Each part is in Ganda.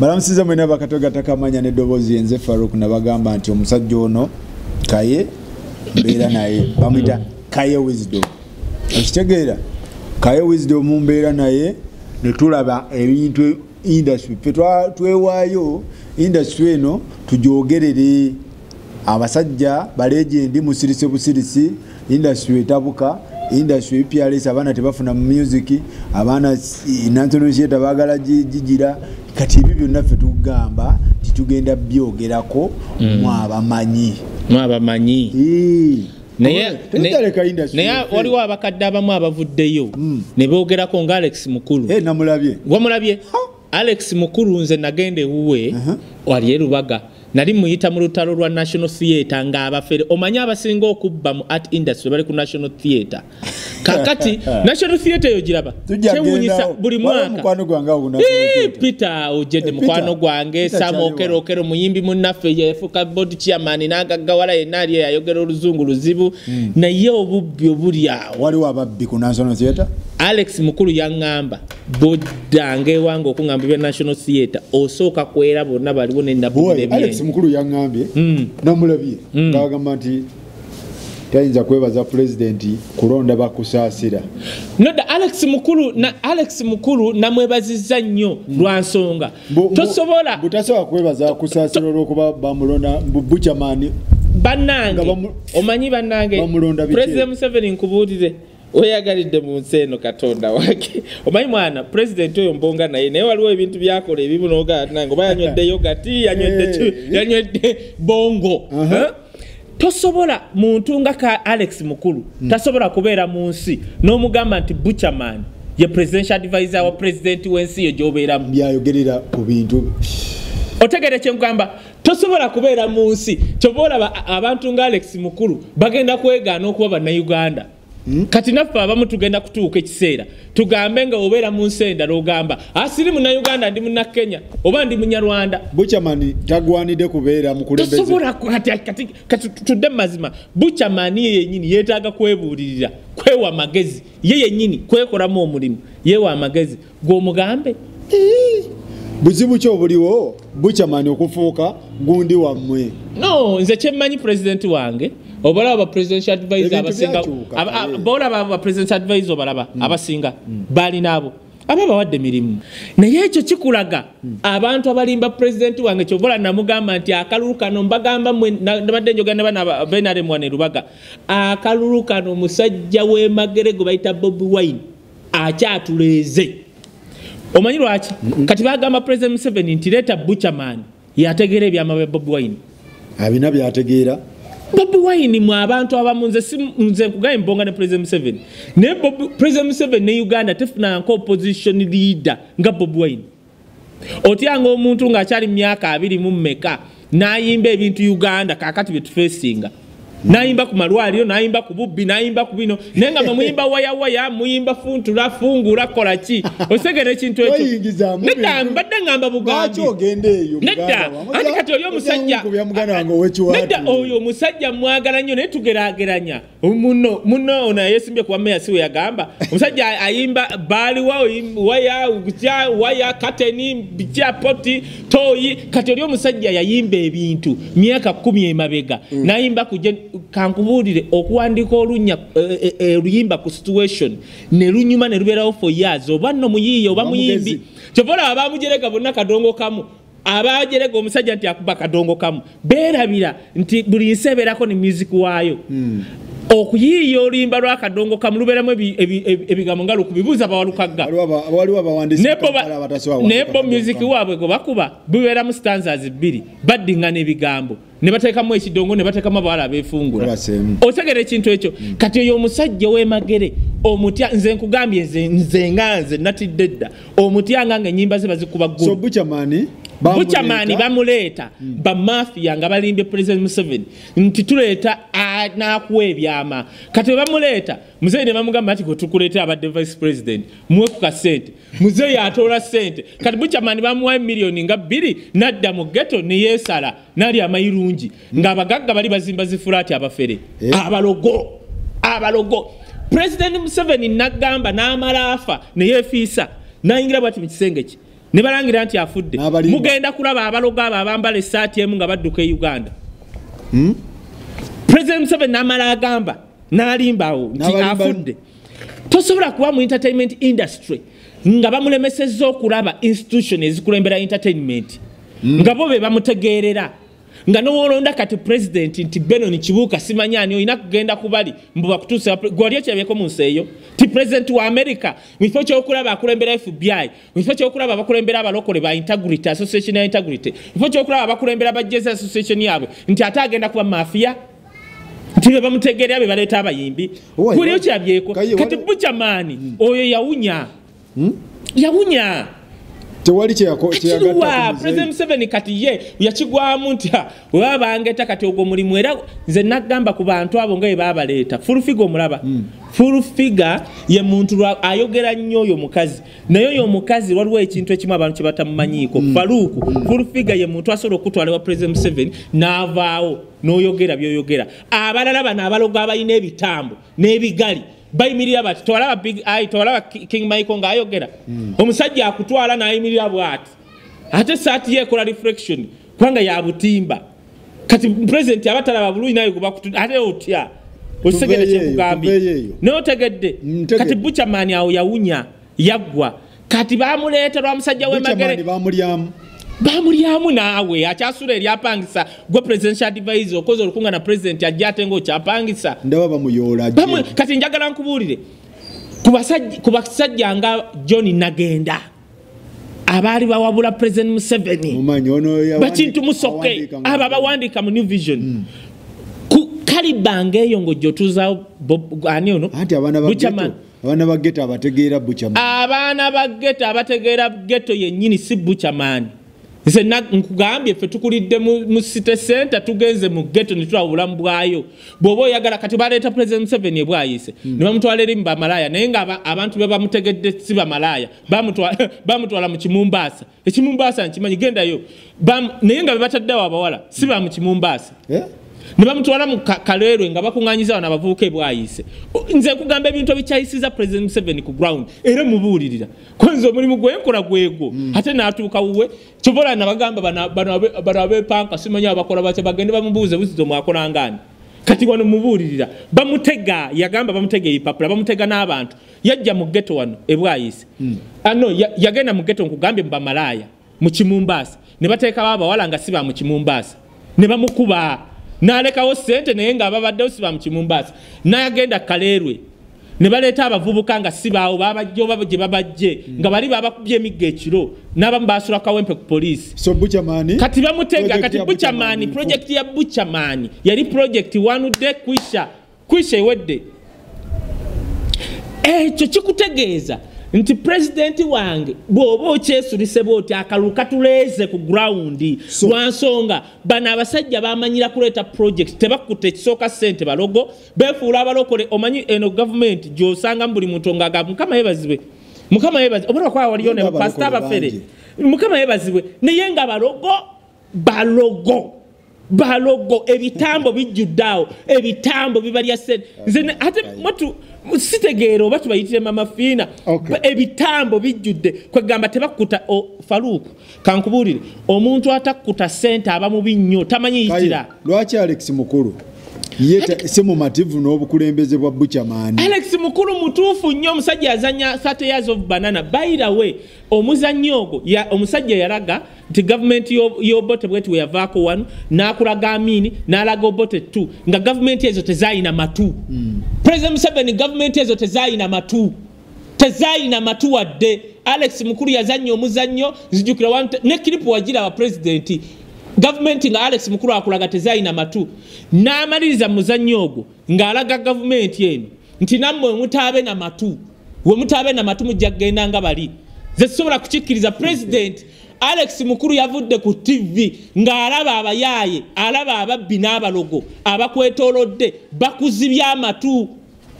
balamusiza mwena bakatoga takamanya neddoboozi yenze faruk nabagamba nti omusajja ono kaye mbeera naye. Bamwita kaye wisdom. Okitegeera kaye wisdom mbeera naye netulaba ebintu industry. Fe twewaayo industry eno tujogerere abasajja balegendi musirise busirisi industry etabuka industry eprs abaana tebafuna mu music abaana national theatre baagala gi- gigira. Kati ebyo byonna ffe tugamba titugenda byogerako mwabamanyi mwabamanyi naye waliwo abakadde abamu abavuddeyo. Ne boogerako nga alex mukulu. Namulabye. Wamulabye? Alex mukulu nze nagenda ewuwe wali erubaga nali muyita mu lutalo lwa national theatre ng'abafere. Omanyi abasinga okubba mu art industry bali ku national theatre? Kakati national theatre eyo giraba? Kugendawo. buli Waliwo mwaka. mukwano gwange awo kuna- Eh, mukwano gwange sama okerokero muyimbi munnaffe yefuka bod chairman n'agaggawala yenna ali yayogera oluzungu luzibu. Naye obubbi obuli awo. Waliwo ababbi ku national theatre alex mukulu yaŋŋamba boddanga ewange okuŋŋamba ebya national theatre osooka kwera bonna baliwo Boy, alex nenabulebye mukulu yaŋŋambye namulabye ngagamba nti tayinza kwebaza pulezidenti kulonda bakusaasira. Nodda alex mukulu na alex mukulu namwebazizza nnyo lwa nsonga. Tosobola butasobola kwebaza kusaasira olwokuba bamulonda bucamani bannange omanyi bannange president museveni nkubuulire weyagalidde mu nsi eno katonda wake. Omanyi mwana pulezidenti oyo mbonga naye naye waliwo ebintu byakola ebimu noganange oba yanywedde yogati yanywedde bongo. Eh? tosobola muntu nga ka alex mukulu tasobola kubeera mu nsi n'omugamba nti buchaman ye presidential advisor wa pulezidenti w'ensi yo gy'obeeramu. Byayogerera ku bintu. Otegere kyenkugamba tosobola kubeera mu nsi. Kyoba olaba abantu nga alex mukulu bagenda kwegaana okuba bannayuganda kati naffe abamu tugenda kutuuka ekiseera tugambe nga obeera mu nsi endala ogamba asiri munnayuganda ndi munnakenya oba ndi munyarwanda. Bucamani tagwanidde kubeera mukulembeze tosobola ku- kati- tudde mazima. Buchamani ye yenyini yeetaaga kwebuulirira kwewa amagezi ye yenyini kwekolamu omulimu yeewa amagezi. Gweomugambe buzibu ki obuliwo? Bucamani okufuuka gundi wammwe. No nze kyemmanyi pulezidenti wange obalaba ba presidential advisor abasinga eh. boolaba ba presidential advisor balaba abasinga balina abo aba bawadde mirimu naye ekyo kikulaga abantu abalimba pulezidenti wange kyobola namugamba nti akalulu kano mbagamba nabadde njogera ne bana benarem wane rubaga akalulu kano musajja w'emagere gwe bayita bobi wine akyatuleeze. Omanyi lwaki? Kati bagamba president museveni nti leeta buchaman yategeera ebyama bya bobi wine. Abina byategeera bobi wine mwe abantu abamu nze si- nze nkugaye mbonga ne president museveni. Naye Bobi- president museveni ne uganda tefunanka opposition leader nga bobi wine. Otyanga omuntu ng'akyali mu myaka abiri mu mmeka n'ayimba ebintu uganda kakati bye tufeesinga n'ayimba ku malwaliro n'ayimba ku bubbi n'ayimba ku bino. Naye nga mwe muyimba wayawaya muyimba funtula fungula kola ki? Osegera ekintu ekyo. Nedda mbadde ngamba lwaki bugambi ogenda eyo nedda anti kati oli omusajja kubya muganda wange owekiwatu nedda oyo omusajja mwagala nnyo naye tugerageranya muno muno ono yesimbye kuba meya si we yagamba. Omusajja ayimba baaliwa waya kya waya kateni bikya poti toyi kati oli omusajja yayimba ebintu myaka kumi emabega. Nayimba kuje kankubuulire okuwandika olunnya eh, eh, eh, oluyimba ku situation ne lunyuma ne lubeerawo for years oba nno muyiiye oba muyimbi. mugezi. kyova olaba bamujerega bonna kadongo kamu abajerega omusajja nti akuba kadongo kamu beerabira nti buli nsi ebeerako ne music waayo okuyiiya oluyimba lwakadongo kamu lubeeramu ebi- ebi- ebi- ebigambo nga lukubibuuza bawalukagga. Waliwo aba- waliwo abawandiisi ne bo music waabwe gwe bakuba bubeeramu stanzas bbiri baddingana ebigambo. Ne bateekamu ekidongo ne bateekamu abawala abeefungula. Otegera ekintu ekyo. Kati oyo omusajja w'emagere omutya nze nkugambye nze nga nze natidde dda. Omutya nga nga enyimba ze bazikuba ggulu bucamani buchamani bamuleeta. Bamafiya nga balimbye president museveni. Nti tuleeta n'akuwa ebyama. Kati webamuleeta muzeeyi ne bamugamba nti gwetukuleetera abadde vice president muwe ku kasente muzeeyi atoola sente. Kati buchamani bamuwa emiliyoni nga bbiri n'adda mu geto neyeesala n'ali amayirungi ng'abagagga bali bazimba zifulaati abafere. Eh. abalogo abalogo. President museveni nagamba n'amala afa neyeefiisa nayingira bwati mu kisenge kye ne balangira nti afudde. Mugenda kulaba abalogo abo abambala essaati emu nga badduka e uganda. Hmm? president museveni namala agamba nalimbawo nti N'abalimba- afudde. Tosobola kuba mu entertainment industry nga bamulemesezza okulaba institution ezikulembera entertainment. Nga bo be bamutegeerera nga nowolonda kati president nti benon kibuuka simanyani olina kugenda kubali mbubakutuusa gwali okirabyeko mu nsi eyo. Ti president wa america mu kifo kyokulaba akulembera fbi mu kifo kyokulaba abakulembera abalokole ba integrity association ya integrity mu kifo kyokulaba abakulembera bajezi association yaabwe nti ate agenda kuba mafiya nti be bamutegeerera be baleeta abayimbi. Owa, gwali wa- okirabyeko kati wali- buchamani oyo yawunya. Yawunya tewali ku president museveni kati ye yakigwamu nti "Ah, weba bangeta kati ogwo mulimu era nze nagamba ku bantu abo nga bwe babaleeta. Fulufiga omulaba. Fulufiga ye muntu ayogera nnyo oyo mukazi naye oyo omukazi waliwo ekintu ekimu abantu kye batamumanyiiko. Faluuku fulufiga ye muntu asobola okutwalibwa president museveni n'avaawo n'oyogera byoyogera. Abalala bano abalogo abalina ebitambo n'ebigali bayimirira bati Ki- king michael ng'ayogera. Omusajja akutwala n'ayimirira bw'ati. Ate saati ye ekola reflection kubanga ya butimba. Kati pulezidenti abatalaba bulungi naye ate otya? Okitegedde kyekugambye notegedde. Ntegedde. kati buchamani awo yawunya yaggwa. Kati bamuleeta lwa musajja wemagere bamulyamu naawe akyasula eryapangisa gwe presidential advisor okoze olukunga na president ajja ate ngaokyapangisa ndaba bamuyoola kati njagala nkubuulire ku basajja- nga john nagenda abaali bawabula president museveni bakintu musoke abo abawandiika mu new vision. Ku kalibanga eyo ngaojotuzawo ani ono? Abaana ba geto abategeera buchaman. Abaana ba geto abategeera geto yennyini si buchamani nze na- nkugambye ffe tukulidde mu city center tugenze mu geto ne tulaba obulamu bwayo. Bw'oba oyagala kati baleeta president museveni ebwayise ne bamutwala eri mu bamalaaya naye nga aba- abantu be bamutegedde si bamalaaya bamutwala mu kimumbaasa ekimumbaasa nkimanyi gendayo naye nga be bataddewo abawala si ba mu kimumbaasa Eh? Ne bamutwala mu ka- kaleerwe nga bakuŋŋanyiza wano abavubuka ebwayise nze nkugamba ebintu ebikyayisiza president museveni ku ground era mubuulirira. Kwenze omulimu gwenkola gwegwo ate n'atuuka wuwe kyobola nabagamba bano- bano bana bano abepanka simanyi abakola batya bagende bamubuuze buzizo mwakolangani kati wano mubuulirira. Bamutega yagamba bamutega ebipapula bamutega n'abantu. Yajja mu geto wano ebwayise ano yagenda mu geto nkugambye mu bamalaaya mu kimumbaasa ne bateekawo abawala nga si ba mu kimumbaasa ne bamukuba n'alekawo sente naye ng'ababaddewo si ba mu kimumbaasa n'agenda kaleerwe ne baleeta abavubuka nga si baawo babajja oba gye babajje nga bali babakubye emigga ekiro n'abamu basula kawempe ku poliisi. Kati bamutega kati Buchamani projekiti ya buchamani yali projekiti wanudde kwisha. Kwisha ewedde. Ekyo kikutegeeza nti pulezidenti wange bw'oba okyesulise bwoti akalulu katuleeze ku gurawundi So- lwansonga bano abasajja bamanyira kuleeta projekiti tebakutta ekisooka sente balogo beefuula abalokole omanyi eno gavumenti gyosanga mu buli muntu ngaga mukama yebazibwe mukama yebazibwe obulaba kwaba waliyo ne pasita abafere mukama yebazibwe naye nga balogo balogo balogo ebitambo bijjudde awo ebitambo bibalya sente nze ne- ate motu sitegeera oba tubayitire mamafiina ebitambo bijjudde kwegamba tebakkuta faluuku kankubuulire omuntu atakkuta sente aba mubi nnyo tamanyi yitira lwaki alex mukulu ye si mumativu n'obukulembeze bwa buchamani alex mukulu mutuufu nnyo omusajja yazanya 30 years of banana. Bayirawe omuzannyo ogwo omusajja yalaga nti gavumenti y'o- y'obote bweti weyavaako wano n'akulaga amini n'alaga obote tu nga gavumenti ezo tezayina matu. President museveni gavumenti ezo tezayina matu. Tezayina matu wadde. Alex mukulu yazanya omuzannyo nzijukira ne kiripu wagiraba pulezidenti gavumenti nga alex mukulu akulaga tezayina matu n'amaliriza mu muzannyo ogwo ng'alaga gavumenti eno nti nammwe mutaabe na matu we mutaabe na matu mujja kugenda nga bali. Ze sisobola kukikkiriza pulezidenti alex mukulu yavudde ku tv ng'alaba abayaaye alaba ababbi n'abalogo abakwetoolodde bakuzibya amatu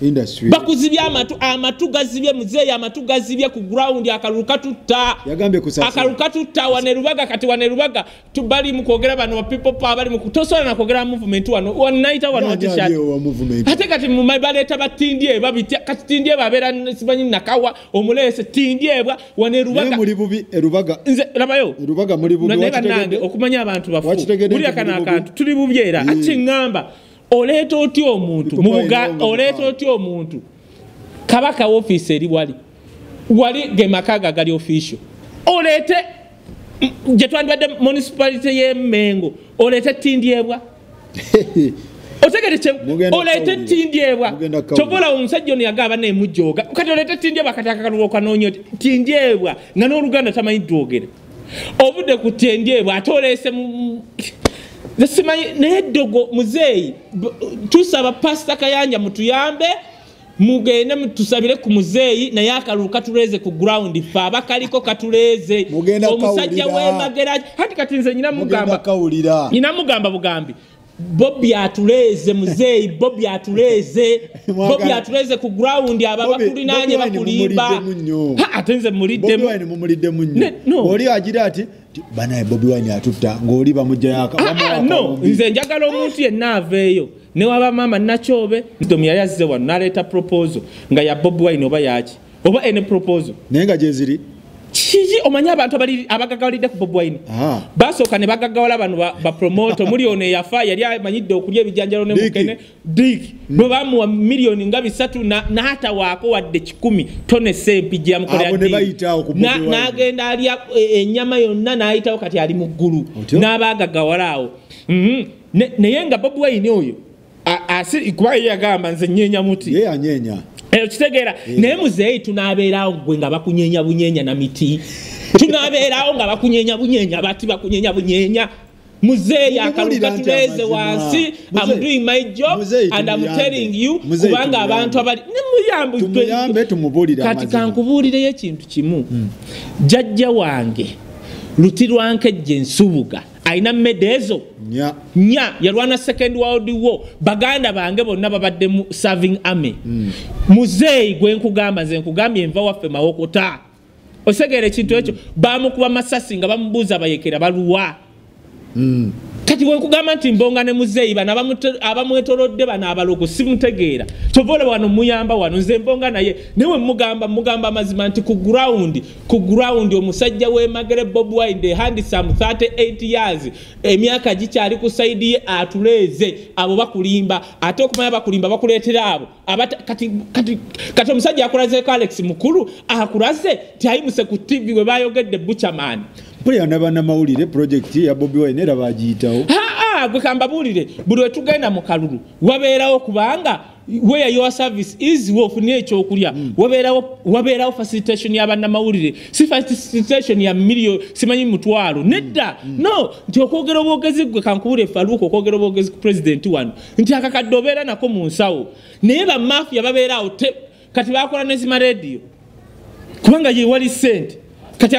industry. Bakuzibye amatu amatu gazibye muzeeyi amatu gazibye ku gurawundi akalulu katutta yagambye kusasa akalulu katutta wane lubaga kati wane lubaga tu- bali mu kwogera bano ba people power bali mu tosobola na kwogera movement wano wanaita wano Nani t-shirt. aliyo wa movement. Ate kati mumai baleeta batindyebwa bitya kati tindyebwa abeera simanyi nakawa omuleese tindyebwa wane naye lubaga muli bubi erubaga nze labayo erubaga muli bubi naye bannange wakitegedde okumanya abantu bafu. Wakitegedde buli nti akano muli bubi? akantu tuli bubi era Mm. ati ŋŋamba oleeta otya omuntu? Oleeta otya omuntu? Kabaka woofiisi eri wali. Wali ge makaaga gali official oleete gye twandibadde municipality y'emengo oleete tindyebwa otegere kye Mugenda oleete kawulira. tindyebwa Mugenda kawulira. tobola omusajja ono yagamba nemujoga kati oleete tindyebwa kati akakalulu okanoonyo tindyebwa nga n'oluganda tamanyi dwogera obudde ku tindyebwa ate oleese simanyi naye eddogo muzeeyi tusaba pasita kayanja mutuyambe mugende mutusabire ku muzeeyi naye akalulu katuleeze ku gurawundi fe abakaliko katuleeze. Mugenda omusajja wemagera hati kati nze nyina mugenda mugamba kawulira. Nyina mugamba bugambi bobi atuleeze muzeeyi bobi atuleeze. Mwagala. bobi atuleeze ku gurawundi abakulinanye Bobi Wine bakulimba. ate nze bobi muliddemu wine mumuliddemu Ne- nnyo no. oli agira ati ti, banaye bobi wine atutta ng'oli bamugjayo Ah, ah, no nze njagala omuntu yenna aveeyo. Newaba maama nakyobe dom yali azze wano naleeta proposal nga ya bobi wine oba yaki oba ene proposal? Naye nga gyeziri kiki? Omanyi abantu abagagawalidde ku bobi wine? Ah. basooka ne bagagawala bano ba- bapromoto muli ono eyafa yali amanyidde okulya ebijanjalo Dick. nemukene dik bwe bamuwa miliyoni nga bisatu na- n'atawaako wadde kikumi tone sempi ne Bobi Wine. n'agenda alya e, ennyama yonna n'ayitawo kati ali mu ggulu. N'abagagawala awo. Mhm. Ne- naye nga bobi wine oyo kuba ye yagamba nze nyeenya muti ye yanyeenya eyo kitegeera naye muzeeyi tunaabeerawo gwe nga bakunyenya bunyenya na miti. Tunaabeerawo nga bakunyenya bunyenya bati bakunyenya bunyenya muzeeyi akaluka tuleeze wansi am doing my job and am telling you kubanga abantu abali nemuyambe tumuyambe tumubuulire kati amazima. kankubuulireyo ekintu kimu. Jjajja wange luti lwankejje nsubuga alina mmede ezo? Nya. Yalwana second world war. Baganda bange bonna babadde mu serving army. Muzeeyi gwe nkugamba nze nkugambye enva waffe mawokota. Osegeera ekintu ekyo. Bamukuba masasi nga bamubuuza bayekera baluwa kati bwenkugamba nti mbonga ne muzeeyi bano abamwetolodde bano abalogo simutegeera kyova olaba wano muyamba wano nze mbonga naye. Naye mugamba mugamba amazima nti ku gurawundi ku gurawundi omusajja wemagere bob wine handisamu 38 years. Emyaka gikyali ku saidi ye atuleeze abo bakulimba. Ate okumanya bakulimba bakuleetera abo. Kati, omusajja akulazeeko alex mukulu akulaze tiayimuse ku tv we bayogedde buchamani mpulira nabanamawulire projekiti ya bobi wine era bagiyitawo. Gwe kambabuulire buli wetugenda mu kalulu wabeerawo kubanga where your service is wofunye ekyokulya wabeerawo wabeerawo facilitation y'abannamawulire si facilitation ya miliyo simanyi mutwalo nedda. No nti okwogera obwogezi gwe kankubule faluuka okwogera obwogezi ku pulezidenti wano nti akakadde obeera nako mu nsawo. Naye bamafiya babeerawo te- kati bakola nezima rediyo kubanga ye wali sente kati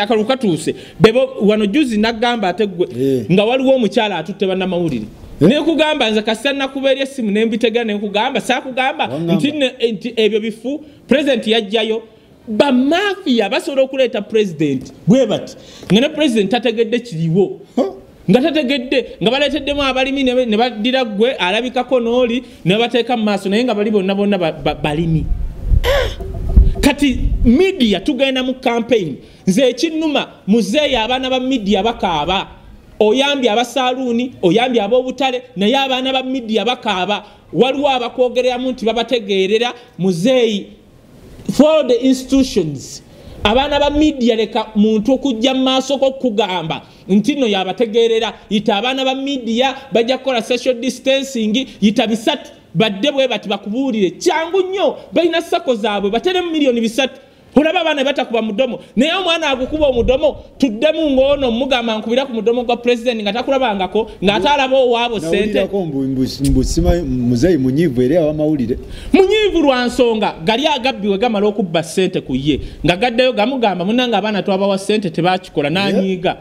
akalulu katuuse. Bebo wano juzi nagamba ate gwe Eh. nga waliwo omukyala atutte bannamawulire. Nekugamba nze kasita nakubeera essimu nembitega nekugamba saakugamba nti ebyo bifu pulezidenti yajjayo. Bamafiya basobola okuleeta pulezidenti bwe bati nga ne pulezidenti tategedde kiriwo. Nga tategedde nga baleeteddemu abalimi ne ne baddira gwe alabikako n'oli ne bateeka mu maaso naye nga bali bonna bonna ba- ba- balimi kati midiya tugenda mu campaign. Nze ekinnuma muzeeyi abaana ba midiya bakaaba. Oyambye abasaaluuni oyambye ab'obutale naye abaana ba midiya bakaaba. Waliwo abakwogereramu nti babategeerera. Muzeeyi for the institutions abaana ba midiya leka muntu okujja mu maaso kokugamba nti nno yabategeerera. Yita abaana ba midiya bajja kukola social distancing yita bisatu badde bwe bati bakubuulire. Kyangu nnyo balina sako zaabwe bateremu miliyoni bisatu. Olaba abaana batakuba mudomo. Naye omwana agukuba omudomo tuddemu ngaono mugamba nkubira ku mudomo gwa pulezidenti nga takulabangako ng'ate alaba owaabo sente muzeeyi munyiivu eri abamawulire munyiivu lwa nsonga. Gali agabbiwe gamala okubba sente ku ye. Nga gaddeyo gamugamba munange abaana twabawa sente tebakikola n'anyiiga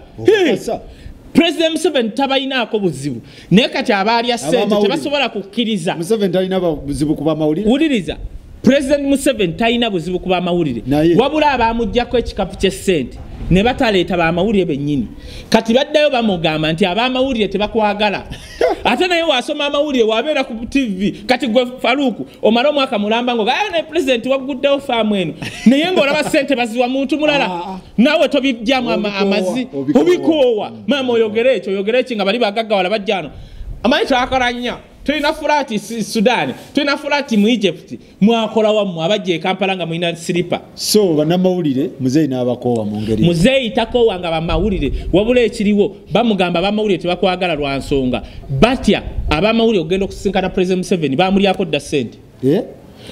president museveni tabalinaako buzibu. Naye kati abaalya sente Abamawulire. tebasobola kukkiriza. Museveni talina buzibu kuba mawulire wuliriza. President museveni talina buzibu ku bamawulire. Wabula abamugjako ekikapu kyesente ne bataleeta bamawulire bennyini. Kati baddayo bamugamba nti abamawulire tebakwagala. Ate naye wasoma amawulire wabeera ku tv kati gwe faluuku omale omwaka mulamba naye pulezidenti waguddewo faamu eno. Naye ng'olaba sente baziwa muntu Ah, mulala ah. naawe tobijjamu amazi obikoowa. maama oyogere ekyo oyogere eki nga bali bagaggawala bajja ano amanyi twakola nnyo tulina fulaati Su- sudan tulina fulaati mu egypt mwakola wammwe abajja ekampala nga mulina siripa. So bannamawulire muzeeyi n'abakoowa mu ngeri. Muzeeyi takoowa nga bamawulire wabula ekiriwo bamugamba abamawulire tebakwagala lwa nsonga. Batya abamawulire okugenda okusinkana president museveni bamulyako dda sente Eh?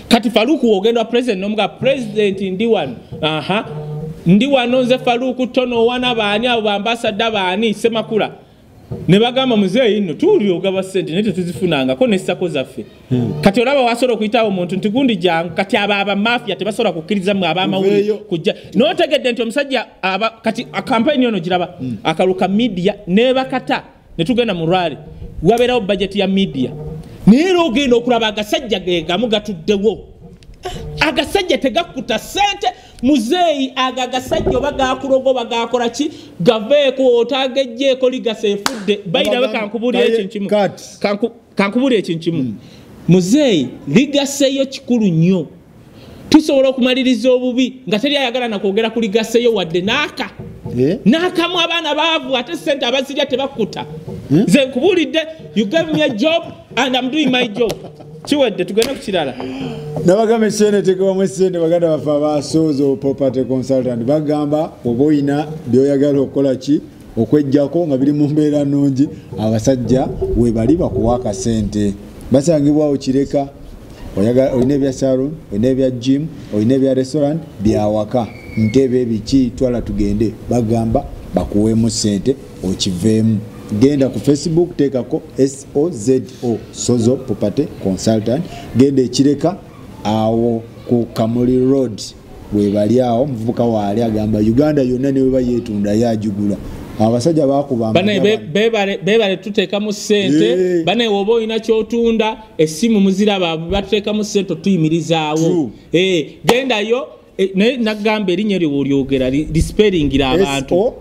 kati faluku wogenda wa president nomuga president ndi wano. Aha. Ndi wano nze faluku tono owana baani abo bambasada baani semakula ne bagamba muzeeyi nno tuwulire ogaba sente naye tetuzifunangako nesako zaffe. Kati olaba wasobola okuyitawo omuntu nti gundi jangu kati abo abamafia tebasobola kukkiriza mwe abamawulire kujja. Notegedde nti omusajja aba kati kampeyini ono giraba akaluka midiya nebakata netugenda mu lwale wabeerawo bajeti ya midiya naye era ogenda okulaba agasajja gegamu gatuddewo agasajja tegakkuta sente muzeeyi ago agasajja oba gakuloga oba gakola ki? Gaveeko otagejjeeko ligasa efudde. Abagamba- kankubulira ekintu kimu kankubulira ekintu kimu muzeeyi ligaseeyo kikulu nnyo. Tusobola okumaliriza obubi nga teri ayagala nakwogera ku ligaseeyo wadde naaka nakamu abaana baavu ate sente abazirya tebakkuta nze nkubulidde you gave me a job and I'm doing my job. Kiwedde tugende ku kirala nabagamba ekisene tekewamu esente baganda baffe abasooza property consultant. Bagamba oba oyina byoyagala okukola ki? Okwejjako nga biri mu mbeera nungi abasajja webali bakuwa akasente. Basangibwawo kireka. Olina ebya salon olina ebya gym olina ebya restaurant byawaka ntebe biki twala tugende. Bagamba bakuweemu sente okiveemu genda ku facebook teekako sozo sozo property consultant. Genda ekireka awo ku kamuli road. Webali awo muvubuka waali agamba uganda yonna neweba yetunda yagigula abasajja bakuba banaye be- bebale bebale tuteekamu sente Eh. banaye woba olina kyotunda essimu muziraba batuteekamu sente otuyimirizaawo. Eh, gendayo eh, naye nagamba erinnya eryo bwolyogera li- lisperingira abantu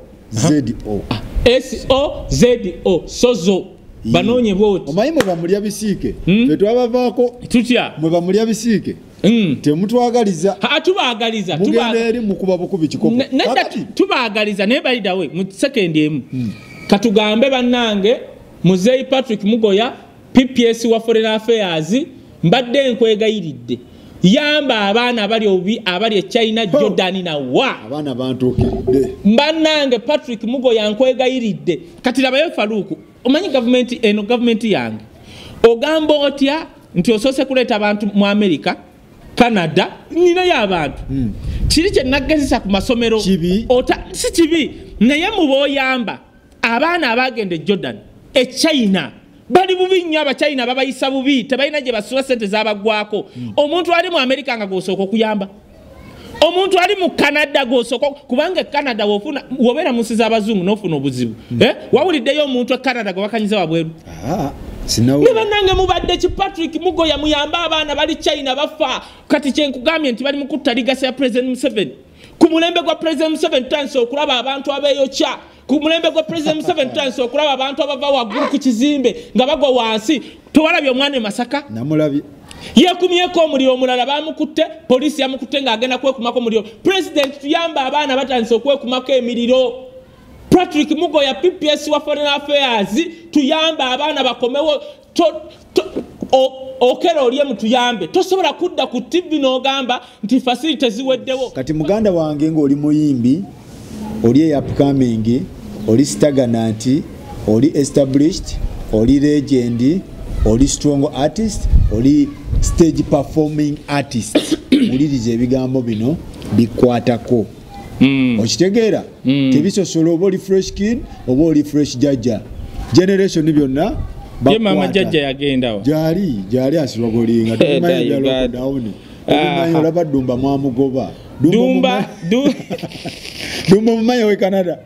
sozo. Sozo banoonye bwoti omanyi mwe bamulya bisiike? Hmm? fetwabavaako tutya? Mwe bamulya bisiike? Mm. temutwagaliza. Ha, tubaagaliza tuba- mugenda eri mukuba bukubi kikopo. Ne- nedda Kakati, tubaagaliza naye balidawe mu sekendi emu. Katugambe bannange muzeeyi patrick mugoya pps wa foreign affairs mbadde nkwegayiridde yamba abaana abali obubi abali e china jordan nawa abaana bantuukiridde mbannange patrick mugoya nkwegayiridde kati labayo faluuku omanyi gavumenti eno gavumenti yange? Ogamba otya nti osoose kuleeta abantu mu amerika canada ninayo abantu kiri kyenagezesa ku masomero si kibi? Naye mubaoyamba abaana abagenda e jordan e china bali bubi nnyo abachina babayisa bubi tebalina gye basula sente zabagwako omuntu ali mu amerika nga gwosooka okuyamba. Omuntu ali mu canada gwosooka kubanga canada wofuna wobeera mu nsi z'abazungu n'ofuna obuzibu Eh? wawuliddeyo omuntu e canada gwe bakanyiza wabweru? Ne bannange mubadde ki? Patrick mugoya muyambe abaana bali china bafa. Kati kyenkugambye nti bali mu kutta ligasa ya president museveni ku mulembe gwa president museveni tutandise okulaba abantu abeeyokya ku mulembe gwa president museveni tutandise okulaba abantu abava waggulu ku kizimbe nga bagwa wansi? Tewalabye omwana e masaka? Namulabye. Yekumyeko omuliro omulala bamukutte poliisi yamukutte ng'agenda kwekumako omuliro. Pulezidenti tuyamba abaana batandise okwekumako emiriro. Patrick mugoya pps wa foreign affairs tuyamba abaana bakomewo. To- to- o- okera olye mutuyambe tosobola kudda ku tv n'ogamba nti fasilite ziweddewo kati muganda wange ngaoli muyimbi oli eupcoming oli staganant oli established oli legend oli strong artist oli stage performing artist. Wuliriza ebigambo bino bikwatako. Okitegeera tebisosola oba oli fresh kid oba oli fresh jajja generation byonna ye mama bakwata. jajja yagendawo gyali gyali aslogolinga Eh, tumanyi there you bya go. lockdown Aha. obumanyi olaba ddumba mwamugoba. Dumba Du- dumba omumanyi we canada.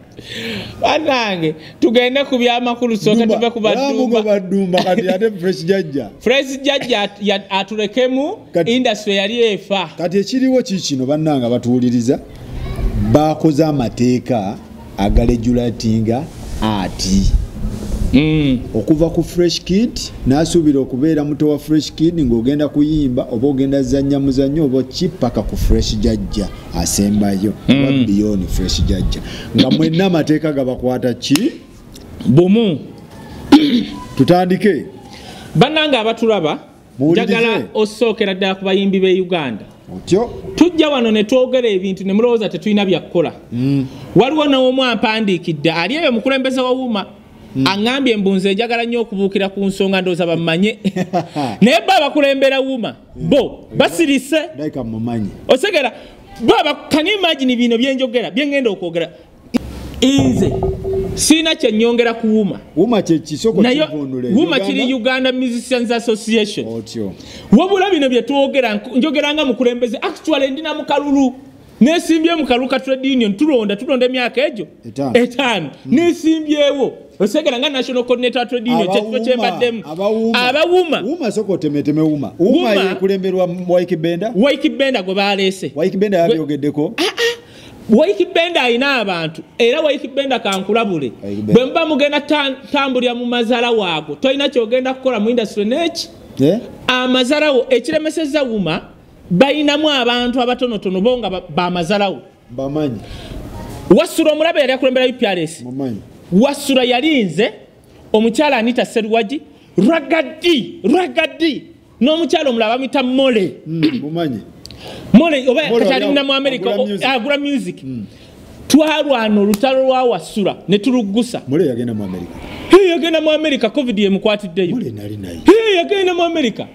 Bannange tugende ku byamakulu soke tuve ku badumba badumba kati ate fresh jajja fresi jajja at- ya- atulekemu Kati- industry yali efa. Kati ekiriwo kikino bannanga batuwuliriza? Bakoze amateeka agaregulatinga ati. Mm. Okuva ku fresh kid n'asuubira okubeera muto wa fresh kid ng'ogenda kuyimba oba ogenda zanya muzanyo oba ki paka ku fresh jajja asembayo oba Mm. beyond fresh jajja. Nga mwenna amateeka gabakwata ki? Bumu. Tutandike. Bannange abatulaba njagala osookera ddala ku bayimbi b'e uganda. Otyo? Tujja wano ne twogera ebintu ne mulowooza tetulina byakukola waliwo n'omu ampandiikidde ali eyo mukulembeze wa wuma aŋŋambye embunzi enjagala nnyo okubuukira ku nsonga ndowooza bammanye naye bo abakulembera wuma bo basirise. Osegera bo imagine bino byenjogera byengenda okwogera? Nze siina kyenyongera ku wuma kivundule wuma kiri uganda? Musicians association. Wabula bino byetwogera njogeranga mukulembeze. Actually ndina mukalulu. Nesimbye mukalulu ka trade union tulonda tulonda emyaka egyo. Etaano. Nesimbyewo osegera nga national coordinator union kyekifo kyembaddemu abawuma wuma soko otemeteme wuma. Wuma yekulemberwa waikibenda? Waikibenda gwe baleese waikibenda yabyogeddeko? Waikibenda alina abantu era waikibenda kankulabule. Bwe muba mugenda ta- tambulira mu mazala waago tolina kyogenda kukola mu industry neki? Amazalawo ekiremeseza wuma bayinamu abantu abatonotono bo nga ba- bamazalawo bamanyi. Wasula omulabe yali akulembera uprs wasula yalinze omukyala anita seruwagi ragadi ragadi n'omukyala omulala bamwita mole. Mm, mumanyi mole oba Mole kati ali alina mu america agula music. music twalwana olutalo lwa wasula ne tuluggusa. Mule yagenda mu america covid Hey, yagenda mu america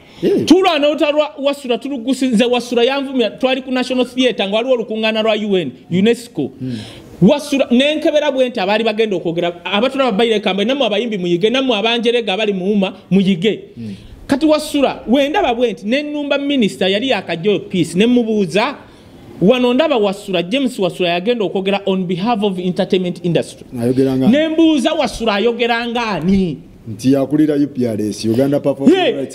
tulwana olutalwa wasula tulugusinze wasula yanvumya twali ku national theatre nga waliwo olukuŋŋaana lwa un unesco wasula nenkebera bwe nti abaali bagenda okwogera abatulaba baire kamba namu abayimbi muyige namu abanjerega abali muuma muyige. Kati wasula wendaba bwe nti nenumba minisita yali yakajjayo peace nemubuuza wano ndaba wasula james wasula yagenda okwogera on behalf of entertainment industry. Nembuuza wasula ayogeranga ani? Nti yakulira uprs uganda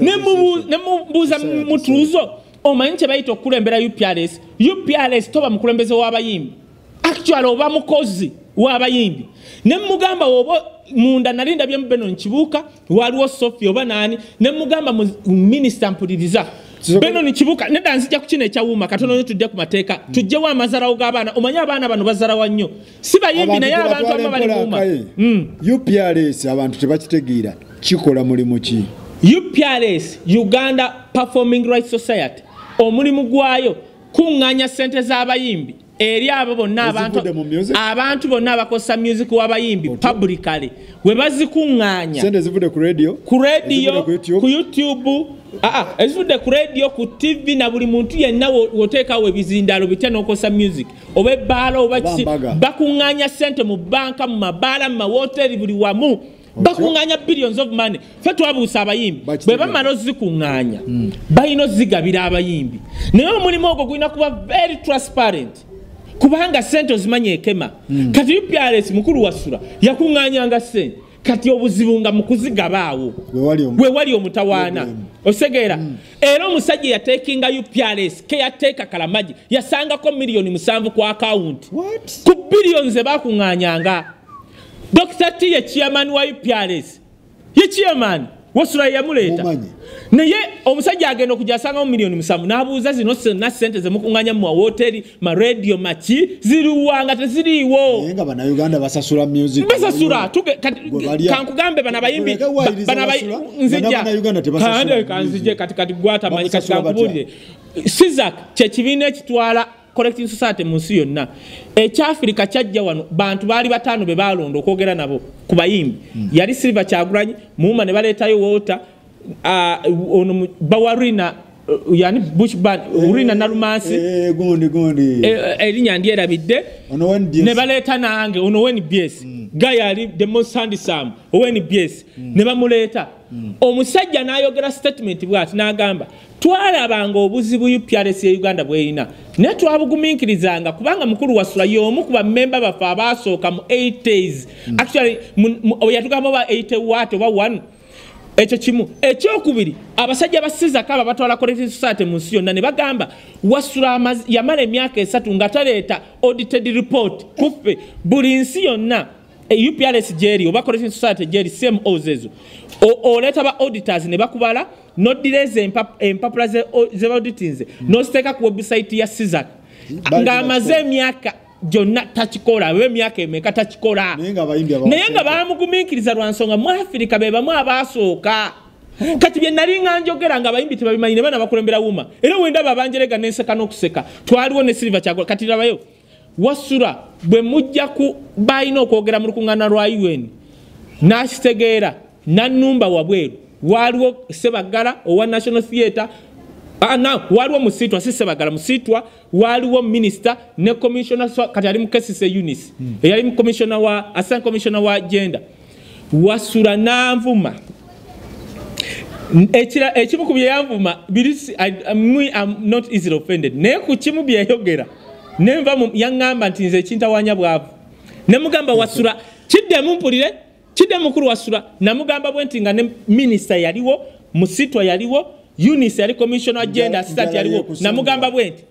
nemubuuza mutuuzo omanyi kye bayita okukulembera uprs uprs toba mukulembeze w'abayimbi actually oba mukozi w'abayimbi. Nemugamba oba munda nali ndabyemu benon kibuuka waliwo sofia oba naani nemugamba mu- minisita mpuliriza. Benon kibuuka nedda nzija ku kino ekyawuuma katono nyo tujje ku mateeka tujjewo amazalawo g'abaana omanyi abaana bano bazalawa nnyo? Si bayimbi naye abantu abamu bali muuma Mm. uprs abantu tebakitegeera kikola mulimu ki? Uprs uganda performing rights society omulimu gwayo kuŋŋaanya sente z'abayimbi eri abo bonna abantu abantu bonna abakozesa music w'abayimbi publicly. We bazikuŋŋaanya. Sente zivudde ku radio? Ku radio ku YouTube? youtube. Aa ezivudde ku radio ku tv na buli muntu yenna wo- woteekawo ebizindaalo bitya n'okozesa music. Oba ebbaala oba kiki bakuŋŋaanya sente mu banka mu mabaala mu mawoteeri buli wamu. Bakuŋŋaanya billions of money. Fe twabuusa abayimbi. Bwe bamala ozikuŋŋaanya balina ozigabira abayimbi. Naye omulimu ogwo gulina kuba very transparent kubanga sente ozimanya ekema. Kati uprs mukulu wasula yakuŋŋaanyanga sente kati obuzibu nga mu kuzigabaawo. Bwe wali omu- we wali omutawaana. Osegeera. Era omusajja yateekinga uprs keyateeka kalamagi yasangako miliyoni musanvu ku akawunti ku biliyoni ze bakuŋŋaanyanga dr t ye chairman wa uprs ye chairman wasula yamuleeta. Mumanyi. naye omusajja agenda okujja asangamu miliyoni musanvu. N'abuuza zino zonna sente zemukuŋŋaanya mu mawoteri maredio maki ziriwanga teziriiwo. Nga bannayuganda basasula music. Basasula. Kankugambe bana bayimbi Tuleke wayiriza bana bayi- basula, nzija. nga n'Abannayuganda tebasasula Kande music. kanzije kati kati gwatamanyi kati Babasasula batya? kankubulire sizak kyekibiina ekitwala collecting society mu nsi yonna. Ekyafirika kyajja wano bantu baali bataano be balonda okwogera nabo ku bayimbi. Yali silver kyagulanyi muuma ne baleetayo wota ono mu- bawarina uh, yani bushban urina nalumansi. Eh, gundi gundi. Eh, erinnya ndyerabidde. Ono ne baleeta nange ono wnbs guy ali the most handsome wnbs ne bamuleeta omusajja n'ayogera statement bwati n'agamba twalabanga obuzibu uprs ya uganda bwerina. Naye twabugumiikirizanga kubanga mukulu wasula y'omu ku bamemba baffe abaasooka mu 80s actually mu- mu- yatugamba oba 80 wat oba 1 ekyo kimu. Ekyokubiri abasajja ba sizakaba batwala collective society mu nsi yonna ne bagamba wasula yamala emyaka esatu nga taleeta audited report kuffe. Buli nsi yonna e uprs gyeri oba collective society gyeri cmos ezo O- oleeta ba auditors ne bakubala noddira ezo empa- empapula ze- auditinze n'oziteeka ku website ya sizak Bali ng'amaze emyaka gyonna takikola aba emyaka emeka takikola. Naye nga bamugumiikiriza lwa nsonga mu afirika be bamu abaasooka kati bye nali nga njogera nga abayimbi tebabimanyi ne bana bakulembera wuma era wendaba abanjerega nenseka n'okuseka twaliwo ne silva kyagola kati rabayo wasula bwe mujja ku balina okwogera mu lukuŋŋaana lwa un n'akitegeera nannumba wabweru. Waaliwo sebagala owa national theatre. Ah, na waliwo musitwa si sebagala musitwa. Waliwo minisita ne commissioner so- kati ali mukesise unis eyali commissioner wa assistant commissioner wa gender wasula nanvuma. Ekira- ekimu ku byeyanvuma I'm not easily offended. Naye ku kimu byeyogera nenva yaŋŋamba nti nze ekintawanya bwavu. Nemugamba wasula kiddemu mpulire kidde mukulu wasula namugamba bwe nti nga ne minisita yaliwo musitwa yaliwo unis yali commissioner wa gender assistant yaliwo namugamba bwe nti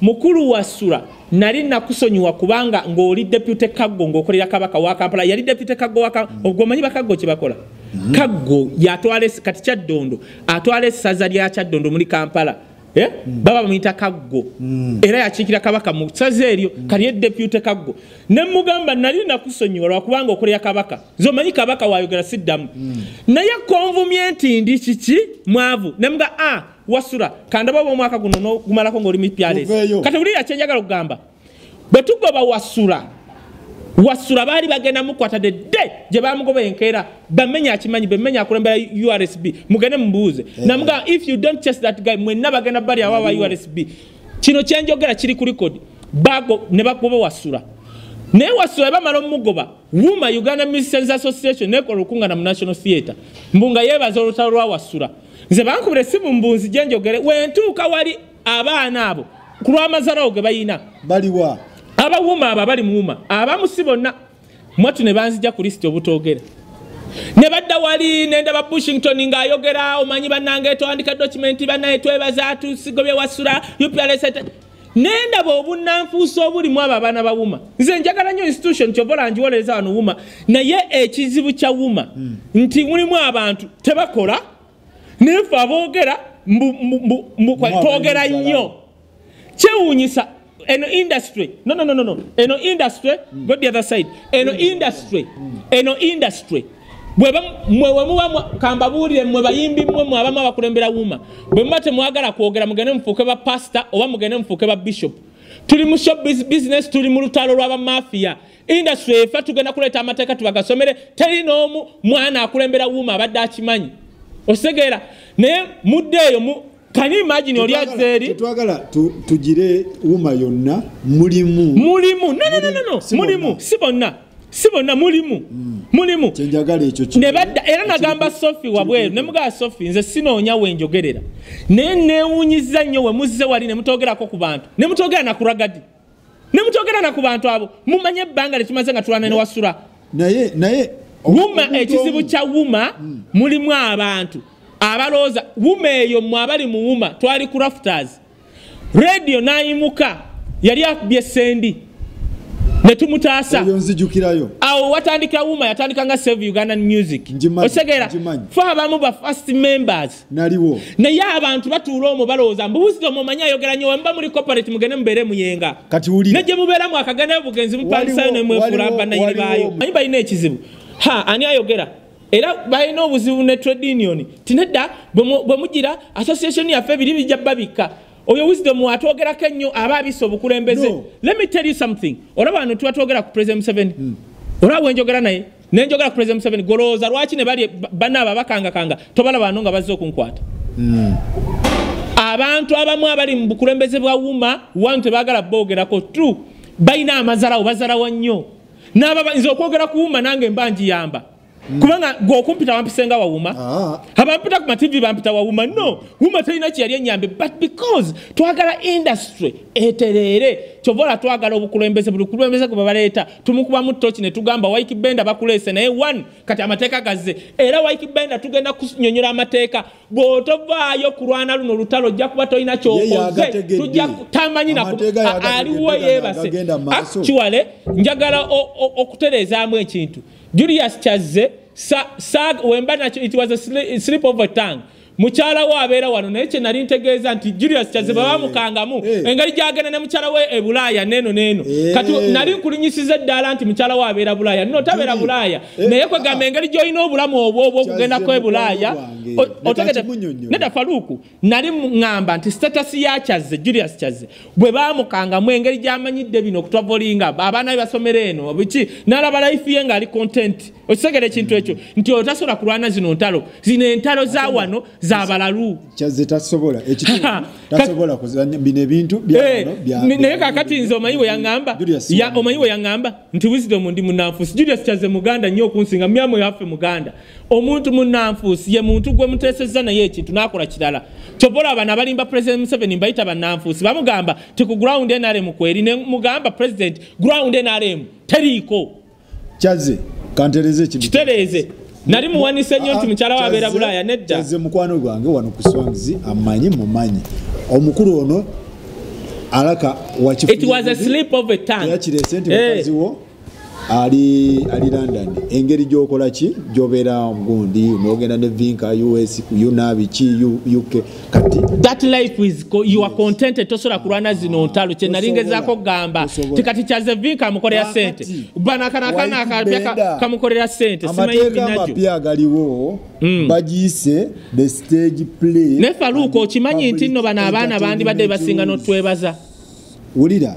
mukulu wasula nali nakusonyiwa kubanga ng'oli depute kaggo ng'okolera kabaka wa kampala yali depute kaggo wa Kam- obwo omanyi bakaggo kye bakola? Kaggo yatwala kati kyaddondo atwala essaza lya kyaddondo muri kampala? Baba bamuyita kaggo. Era yakiikira kabaka mu saza eryo kali ye depute kaggo. Ne mugamba nali nakusonyiwa lwakubanga okolera kabaka. Zomanyi kabaka wayogera siddamu. Naye konvumye nti ndi kiki? Mwavu. Nemuga a wasula kandaba oba omwaka guno nogumalako ngaoli mipyales Muveeyo. kati wulira kyenjagala okugamba bwe tugoba wasula wasula baali bagenda mukwata de de gye bamugoba enkeera bamenya akimanyi bemenya akulembera ursb mugende mubuuze namuga if you don't chase that guy mwenna bagenda bali abo aba ursb kino kyenjogera kiri ku record. Bago ne bagoba wasula naye wasula bamala omugoba wuma uganda musicians association nekola olukungana mu national theatre. Mbu nga yeebaza olutalo lwa wasula. Nze bankubira esimu mbunzi gyenjogere wentuuka wali abaana abo ku lwamazalawo ge bayina. Baliwa abawuma abo abali muwuma abamu si bonna. Mwatu ne banzija ku lisiti obutogera. Ne badda wali nendaba bushington ng'ayogera omanyi bannange twandika dokimenti bannaye twebaza tusigobye wasula uprs nendaba obunanfuusa obulimu abo abaana bawuma nze njagala nnyo institution kyovola njiwolereza wano wuma. Naye ekizibu kya wuma nti mulimu abantu tebakola aboogera mbu- mbu- Mwaba twogera nnyo. Kyewuunyisa eno industry. No no no no no. Eno industry go the other side. Eno industry. Eno industry. Bweba mwe kambabuulire bayimbi mmwe mwe abamu abakulembera wuma bwe muba temwagala kwogera mugende mufuuke ba pastor oba mugende mufuuke ba bishop. Tuli mu shop bus- business tuli mu lutalo lw'abamafiya industry efe tugenda kuleeta amateeka tubagasomere. Teri n'omu mwana akulembera wuma abadde akimanyi. Ositegeera naye mudde eyo mu kani imagine oli azeeri tetwagala tu- tugire wuma yonna mulimu. Mulimu. No, no, no, no, no. Mulimu. Si bonna. Si bonna. Mulimu. Mulimu. Kyenjagala ekyo ki- ne badda era nagamba sofi wabweru. ne mugaba sofi nze sinoonya wenjogerera naye neewuunyiza nnyo we muzze wali ne mutogerako ku bantu. Ne mutogera nakuragadi ne mutogera na ku bantu abo. Mumanye ebbanga lyetumaze nga tulwana ne wasula naye naye wuma ekizibu kya wuma mulimu abantu abalowooza wuma eyo mwe abali mu wuma twali ku rafters. Rediyo n'ayimuka yali akubye sendi ne tumutaasa. Nzijukirayo. Awo watandikira wuma yatandika nga save ugandan music. Ngimanyi. fe abamu ba first members. Naliwo. Naye abantu batuula omwo balowooza mbubuzido mumanyi ayogera nyo wemuba muri corporate mugende mubeere muyenga kati wulira. Negye mubeeramu akagenda bugenzi mupandisayo waliwo- bannanyini waliwo- baayo. Manyi balina ekizibu. Ha ani ayogera era balina obuzibu ne trade union. Tinedda bwe mu- bwe mugira association yaffe ebiri bijja babikka. Oyo wisdom atwogerako ennyo aba abisa obukulembeze. Let me tell you something. Olaba wano tuba twogera ku president museveni olaba bwenjogera naye nenjogera ku president museveni golowooza lwaki ne bali banna abo abakangakanga tobalaba wano nga bazze okunkwata. Abantu abamu abali mu bukulembeze bwa wuma wanu tebagala boogerako tu balina amazalawo bazalawa nnyo n'ababa nze okwogera ku wuma nange mba njiyamba kubanga gweokumpita wampisenga wawuma. Ah. abampita ku matv bampita wawuma. No wuma terina kyeyali enyambe but because twagala industry etereere kyovaola twagala obukulembeze buli kulembeze gwe babaleeta tumukubamu toki ne tugamba waikibenda bakuleese naye one kati amateeka gazze. Era waikibenda tugenda kunyonyola amateeka bw'otovaayo kulwana luno olutalo ojja kuba tolina kyokoze tujja ku- tamanyi aliwo yeebase. actually njagala o- o- okutereezaamu ekintu julius kyazze sa- sa- wemba nakyo it was a sli- slip of a tongue mukyala we abeera wano naye kye nali ntegeeza nti julius kyazze bwe bamukangamu Eh. engeri gyagenda ne mukyala we e bulaaya neeno neeno Eh. kati nali nkulinyisiza eddaala nti mukyala we abeera bulaaya no tabeera bulaaya Eh, naye kwegamba engeri gyolina obulamu obwo obwo okugendako Kyazze e bulaaya mukwano o- gwange. otegedde- Leka nkimunnyonnyola. nedda faluuku nali ŋŋamba nti status ya kyazze julius kyazze bwe baamukangamu engeri gyamanyidde bino okutwavolinga abaana be basomera eno biki n'alaba life ye ng'ali content okisegera ekintu ekyo nti otasobola kulwana zino ntalo. Zino entalo za wano za balalu. Kyazze tasobola? Ekitu Ka- tasobola kuzanya bino ebintu byano bya- ni- naye kakati nze omanyi we yaŋŋamba omanyi we yaŋŋamba nti wisdom ndi munanfuusi julius kyazze muganda nnyo okunsinga myamu yaffe muganda. Omuntu munanfuusi ye muntu gwe muteesezza naye ekintu n'akola kirala. Kyova olaba nabalimba president museveni mbayita bannanfuusi bamugamba ti ku ground nrm kweri ne mugamba president ground nrm teriiko. Kyazze kantereze kitereeze nali muwanise nnyo nti mukyala we abeera bulaaya nedda. Kyazze mukwano gwange wano ku swangs amanyi mumanyi. Omukulu ono alaka yakirese nti Eh. Ali ali london. Engeri gyokola ki? Gyobeera gundi nogenda ne vinka us unabi ki U- uk kati that life is you are contented tosobola kulwana zino ntalo kye nali ngezaako kugamba Tosobola. tikati kyaze vinka amukolera sente banakanakana White kamukolera sente amateeka amapya agaliwo bagiyise the stage play ne faluuko and okimanyi nti nno bano abaana bandibadde basinga n'otwebaza. Wulira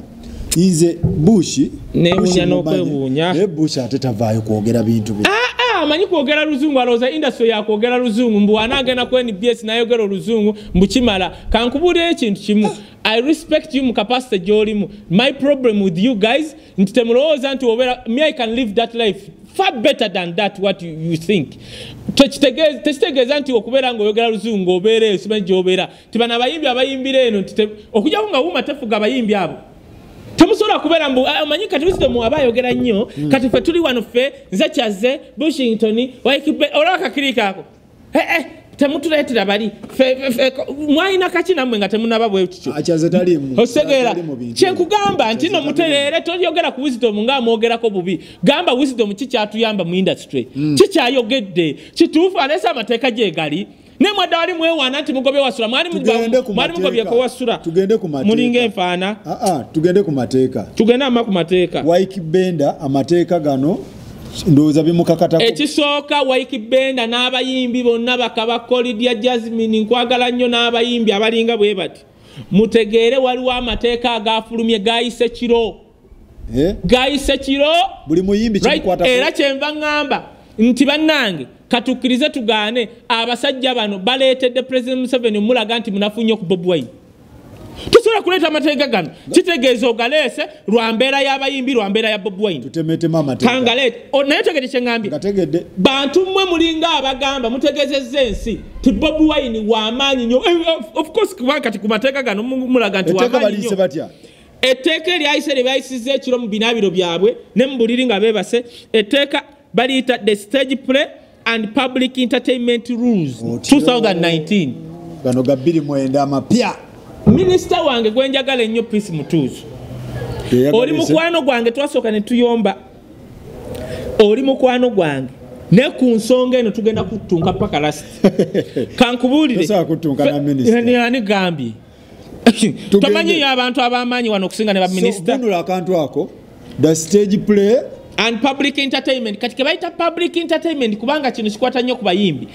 nze bush. Neewuunya Bush mumanyi, n'okwebuunya. naye bush ate tavaayo kwogera bintu bye Ah, ah, amanyi kwogera luzungu alowooza industry yakwogera luzungu mbu anaagenda ku nbs nayogera oluzungu mbu kimala. Kankubuulira ekintu kimu. I respect you mu capacity gy'olimu. My problem with you guys nti temulowooza nti obeera me i can live that life far better than that what you, you think. Tekitegeeza- nti okubeera ngaoyogera luzungu obeera eyo simanyi gyobeera. Ti bano abayimbi abayimbira eno okujjako nga wuma tefuga abayimbi abo temusobola kubeera mbu ah, omanyi kati wisdom aba ayogera nnyo? Kati ffe tuli wano ffe nze kyazze bushington waikibe olaba kakiri kaako Eh, eh, temutuleetera bali. Mwalina kaki nammwe nga temunaba bwe tutyo? Akyaze talimu osegeera. Tali mu bintu. kyenkugamba nti no mutereere toyogera ku wisdom nga amwogerako bubi. Gamba wisdom kikyatuyamba mu industry? Kikyayogedde kituufu aleese amateeka gyegali naye mwadde wali mwewaana nti mugobye wasula. Mwali mugobye mateeka. ko wasula Tugende ku mateeka. mulinga enfaana Ah, ah, tugende ku mateeka. Tugende ama ku mateeka. Waiki benda amateeka gano ndowooza bimukakatako ekisooka waikibenda n'abayimbi bonna bakabako lidia jasmin nkwagala nnyo n'abayimbi abalinga bwe bati mutegeere waliwo amateeka agafulumye gayise kiro. Eh? gayise kiro? Era kyenva ŋŋamba nti bannange katukkirize tugaane abasajja bano baleetedde president museveni omulaga nti munafu nnyo ku bobi wine. Tosobola kuleeta amateeka gano. Kitegeeza ogaleese lwa mbeera y'abayimbi lwa mbeera ya bobi wine. Naye tegede ngategedde bantu mmwe mulinga abagamba mutegezezza ensi ti bobi wine wamaanyi nnyo. Eh, of- course kubanga kati ku mateeka gano mu- mulaga nti wamaanyi batya? Etteeka eryayise lye bayisiza ekiro mu binaabiro byabwe ne mu buliri nga beebase. Etteeka baliyita the stage play and public entertainment rules Otyo. 2019 gano ga bbiri mwenda amapya minisita wange gwe njagala ennyo peace mutuuzu oli mukwano gwange twasooka ne tuyomba. Oli mukwano gwange. Ne ku nsonga eno tugenda kutunka paka lasiti kankubuulire. Tosobola kutunka na minisita. ani gambye tomanyiyo abantu ab'amaanyi wano okusinga ne baminisita akantu ako. The stage play and public entertainment. Kati baita public entertainment kubanga kino kikwata nnyo ku bayimbi.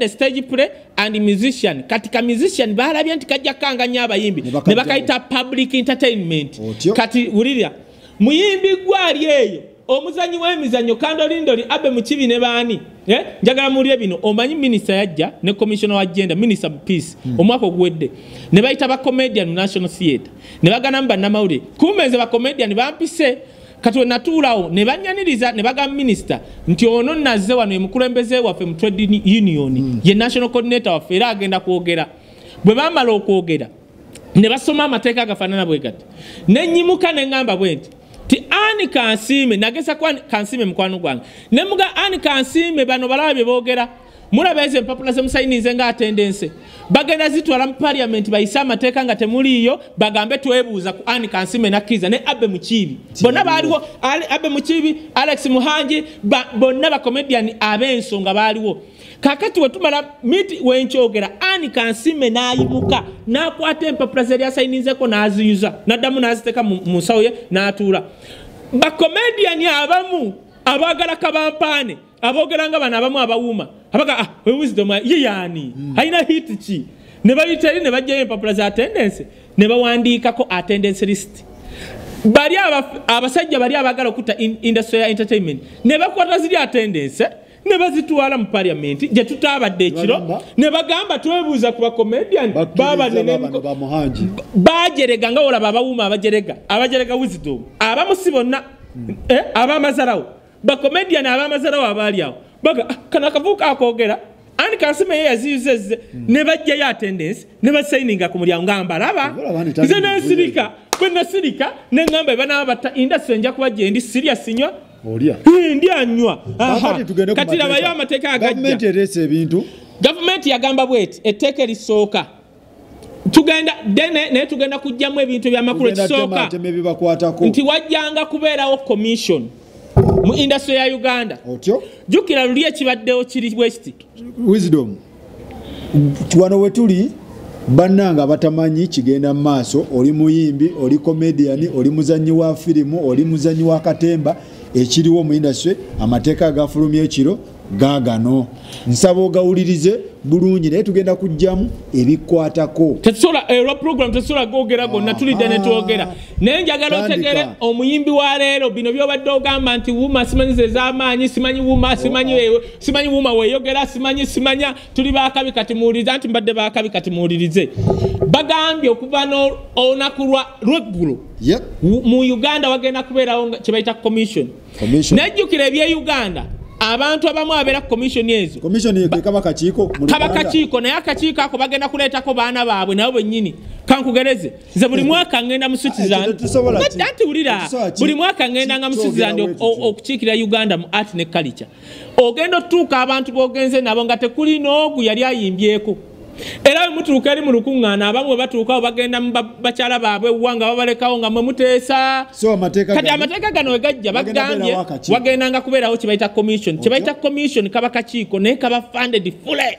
The stage play and musician. Kati ka musician balabye nti kajja kukanganya abayimbi. Ne bakayita public entertainment. Kati wulirya muyimbi gwali eyo omuzanyi w'emizanyo kandolindoli abe mukibi ne baani? Eh? njagala muwulire bino. Omanyi minisita yajja ne commissioner wa gender minister peace omwaka oguwedde. Ne bayita bacomedian mu national theatre. Ne baganamu bannamawulire kumeze ba comedian bampise kati wenatuulawo ne banyaniriza ne bagamba minisita nti ono nazze wano emukulembeze waffe mu trade union mm. ye national coordinator waffe era agenda kwogera. Bwe bamala okwogera ne basoma amateeka agafaanana bwe gati. Nenyimuka neŋŋamba bwe nti ti ani kansiime nagesa kansiime mukwano gwange. Nemuga ani kansiime? Bano balaba bye boogera mulaba ezo empapula zemusayinize nga atendense bagenda zitwala mu paliamenti bayise amateeka nga temuliiyo bagambe twebuuza ku ani kansime nakkiriza ne abe mukiibi. Bonna baaliwo abe mukiibi alex muhanji bonna bacomedian ab'ensonga baaliwo. Kakati wetumala miti wenkyogera ani kansime nayimuka nakwata empapula zeri asayinizeko naziyuza naddamu naziteeka mu nsawo ye natuula. Bacomedian abamu abagala kabampaane aboogera nga bano abamu abawuuma abaga ah, wisdom ye yaani? Mm. alina hit ki? Ne bayita eri ne bajjayo empapula za attendance ne bawandiikako attendance list. Bali abasajja bali abagala okutta industry ya entertainment ne bakwata ziri attendance ne bazitwala mu paliamenti gye tutaabadde ekiro ne bagamba twebuuza ku bacomedian bajerega nga olaba abawuuma abajerega abajerega wisdom abamusi bonna mm. Abamazalawo bacomedian abamazalawo abaali awo. Baga ah, kano akavuuka akogera ani kansima ye yaziyuzezze hmm. ne bajjayo attendance ne basayininga ku mulyango. Nga mbalaba nze nensirika bwe nasirika neŋŋamba ebanaba batta indasitule nja kuba gye ndi sirya sinywa. Ndi anywa kati labayo amateeka agajja. Ebintu. Gavumenti yagamba bweti etteeka erisooka. Tugenda dene naye tugenda kugjamu ebintu ebyamakulu ekisooka. nti wajjanga kubeerawo commission mu industry ya uganda. Otyo? Jukira luli ekibaddewo kiri west wisdom. Wano wetuli bannanga batamanyi kigenda mu maaso oli muyimbi oli comedian oli muzanyi wa firimu oli muzanyi wa katemba ekiriwo mu industry amateeka agafulumya ekiro gaagano. Nsaba ogawulirize bulungi naye tugenda kujjamu ebikwatako. Olwa program tetusobola gogera gonna tulidde netwogera naye njagala otegere omuyimbi wa leero bino byobadde ogamba nti wuma simanyi zezamaanyi simanyi wuma simanyi wuma weyogera simanyi simanya tuli bakabi kati muwuliriza nti mbadde bakabi kati muwulirize. Bagambye okuva olunaku lweggulo mu uganda wagenda kubeerawo kyebaita commission. Nejjukira ebye uganda abantu abamu abeera komisioni ezo. Kaba kakiiko naye akakiiko ako bagenda kuleetako baana baabwe nabo bennyini. Kankugereze nze buli mwaka ngenda mu switzerlandanti wulira buli mwaka ngenda nga mu switzerland okukiikira uganda mu art ne culture. Ogenda otutuuka abantu bogenze nabo nga tekuli n'ogu yali ayimbyeko era bwe mutuuka eri mu lukuŋŋaana abamu bwe batuukawo bagenda mu bakyala baabwe ewa nga babalekawo nga mwe muteesa. Kati amateeka gano we gajja bagambye wagendanga kubeerawo kyebayita commission. Kyebayita commission kaba kakiiko naye kaba funded fule.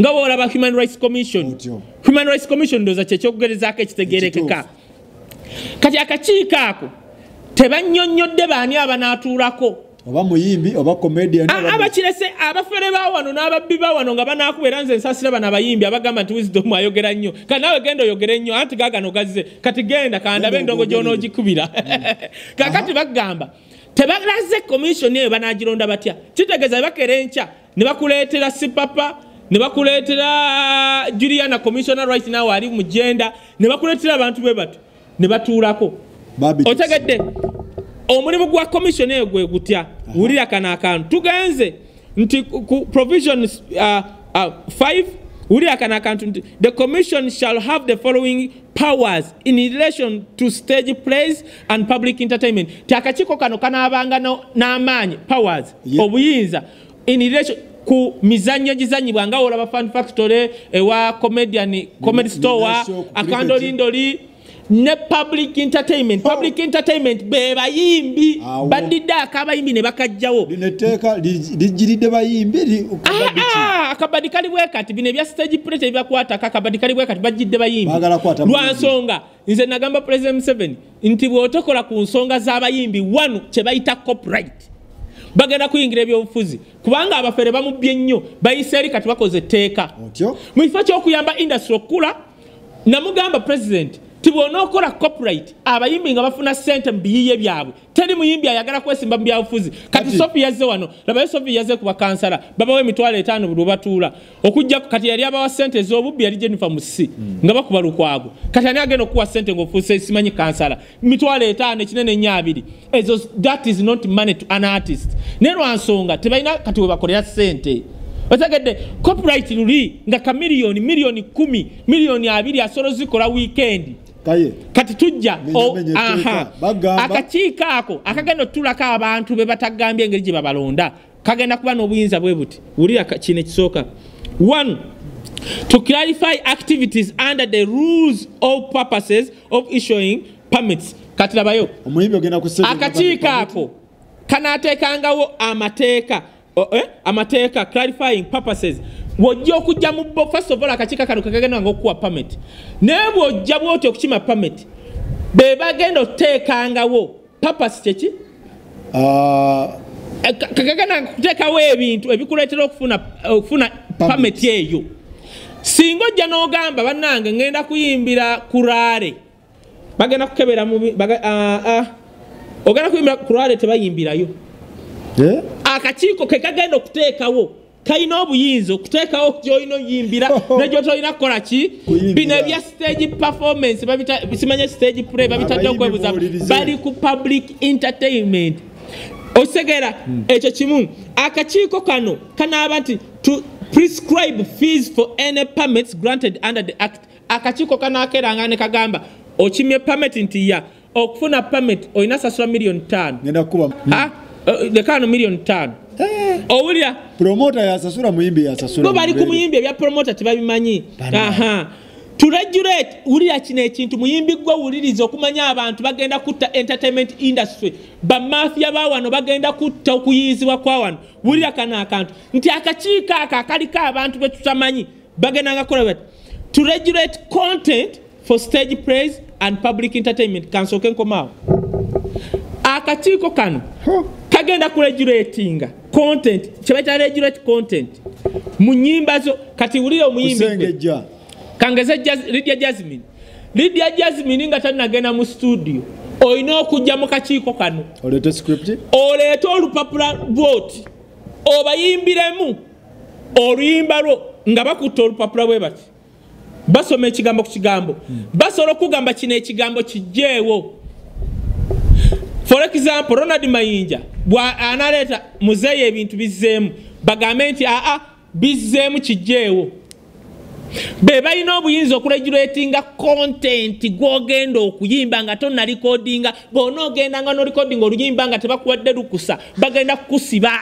Nga boolaba human rights commission. Human rights commission ndooza kyekyokugerezaako ekitegerekeka kati akakiiko ako tebanyonyodde baani abanaatuulako oba muyimbi oba comedian abakirese abafere bawano n'ababbi bawano nga banakubeera nze ensasira bano abayimbi abagamba nti wisdom ayogera nnyo. Kati nawe genda oyogere nnyo anti gagano gazze. Kati genda kandabe endongo gyonoogikubira kakati bagamba tebalaze komisioni eyo banagironda batya? Kitegeeza bakera enkya ne bakuleetera sipapa ne bakuleetera juliana commissioner right nawe ali mu genda ne bakuleetera abantu bwe bato ne batuulako. Otegedde omulimu gwa commission eyo gwe gutya wulira kano akantu tugenze nti ku provision 5 uh, uh, wulira kano akantu nti the commission shall have the following powers in relation to stage plays and public entertainment ti akakiiko kano kanaabanga n'amaanyi powers yeah. obuyinza in relation ku mizannyo gizanyibwa nga olaba fan factory ewa comedian comedy store akandolindoli ne public entertainment. Oh. public entertainment be bayimbi. Badidde akabayimbi ne bakajjawo lijiridde bayimbi akabadi kali bwe kati bino ebya stage plate ebibakwatako akabadi kali bwe kati bajjidde bayimbi. Lwa nsonga nze nagamba president museveni nti bw'otokola ku nsonga z'abayimbi wanu kye bayita copyright bagenda kuyingira ebyobufuzi. Kubanga abafere bamubbye nnyo bayise eri kati bakoze etteeka. Mu kifo ky'okuyamba industry okukula namugamba president ti bw'onookola copyright abayimbi nga bafuna sente mubiyiye byabwe. Teri muyimbi ayagala kwesimba mu byabufuzi. Kati sofi yazze wano. Labayo sofi yazze ku bakansala. Babawo emitwalo etaano buli lwebatuula okujja kati yali abawa sente ez'obubbi yali jennifer musi nga bakuba lukwago kati ani agenda okukuwa sente ng'ofuuse simanyi kansala? Mitwalo etaano ekinene nnyo abiri. Ezo that is not money to an artist. Naye lwansonga tebalina kati we bakolera sente. Otegedde copyright luli nga ka miliyoni miliyoni kumi miliyoni abiri asoro zikola wiikendi kaye kati tujja akakiiko ako akagenda otulako abantu be batagambye engeri gye babalonda kagenda kuba n'obuyinza bwe buti wulira kino ekisooka one to clarify activities under the rules of purposes of issuing permits. Kati labayo akakiiko ako kanaateekangawo amateeka eh, amateeka clarifying purposes bw'ojja okujja mu bo first of all akakiiko kano kekagenda nga okuwa permit. Naye bw'ojja bwoti okukima permit be bagenda okuteekangawo purpose kyeki Ah, Eh, ka- kagenda kuteekawo ebintu ebikuleetera okufuna permit. eyo. Singa ojja n'ogamba bannange ngenda kuyimbira ku raale bagenda kukebera ah, ah. ogenda kuyimbira ku raale tebayimbirayo akakiiko ke kagenda okuteekawo kalina obuyinza okuteekawo gyolina oyimbira negyotolina kukola ki? Bino ebya stage performance simanye stage play babitadde okwebuza bali ku public entertainment. Okitegera ekyo kimu. Akakiiko kano kanaaba nti to prescribe fees for any permits granted under the act. Akakiiko kanaakeranga ne kagamba okimye permit nti ya okufuna permit olina sasula miliyoni ttaano. Ngenda kukuba Ah, eh, lekano miliyoni ttaano. Eh, owulira promota yasasula muyimbi yasasula bo bali ku muyimbi ebya promota tebabimanyi. Aha. Turegulate wulira kino ekintu. Muyimbi gwe wuliriza okumanya abantu bagenda kutta entertainment industry. Bamafia ba wano bagenda kutta okuyiyizibwa kwa wano. Wulira kano akantu. Nti akakiiko ako akaliko abantu be tutamanyi bagenda nga kola bati to regulate content for stage praise and public entertainment. Kansooke nkomaawo akakiiko kano Huh. Kagenda kuregulatinga content kyebaita regulate content mu nyimba zo kati wulire omuyimbi kangeze Jaz- lydia jasmine. Lydia jasmine nga tanagenda mu studio olina okujja mu kakiiko kano. Olete oleete olupapula bwoti obayimbiremu oluyimba lwo nga bakutta olupapula bwe bati. Basoma ekigambo ku kigambo. Basobola okugamba kino ekigambo kijjeewo for example ronald mayinja bwa analeeta muzeeyi ebintu bizzeemu bagambe nti aa bizzeemu kijjeewo be balina obuyinza okuregulatinga kontenti gwogenda okuyimba nga tonalikodinga bw'onoogendanga n'olikodinga oluyimba nga tebakuwadde lukusa bagenda kukusiba.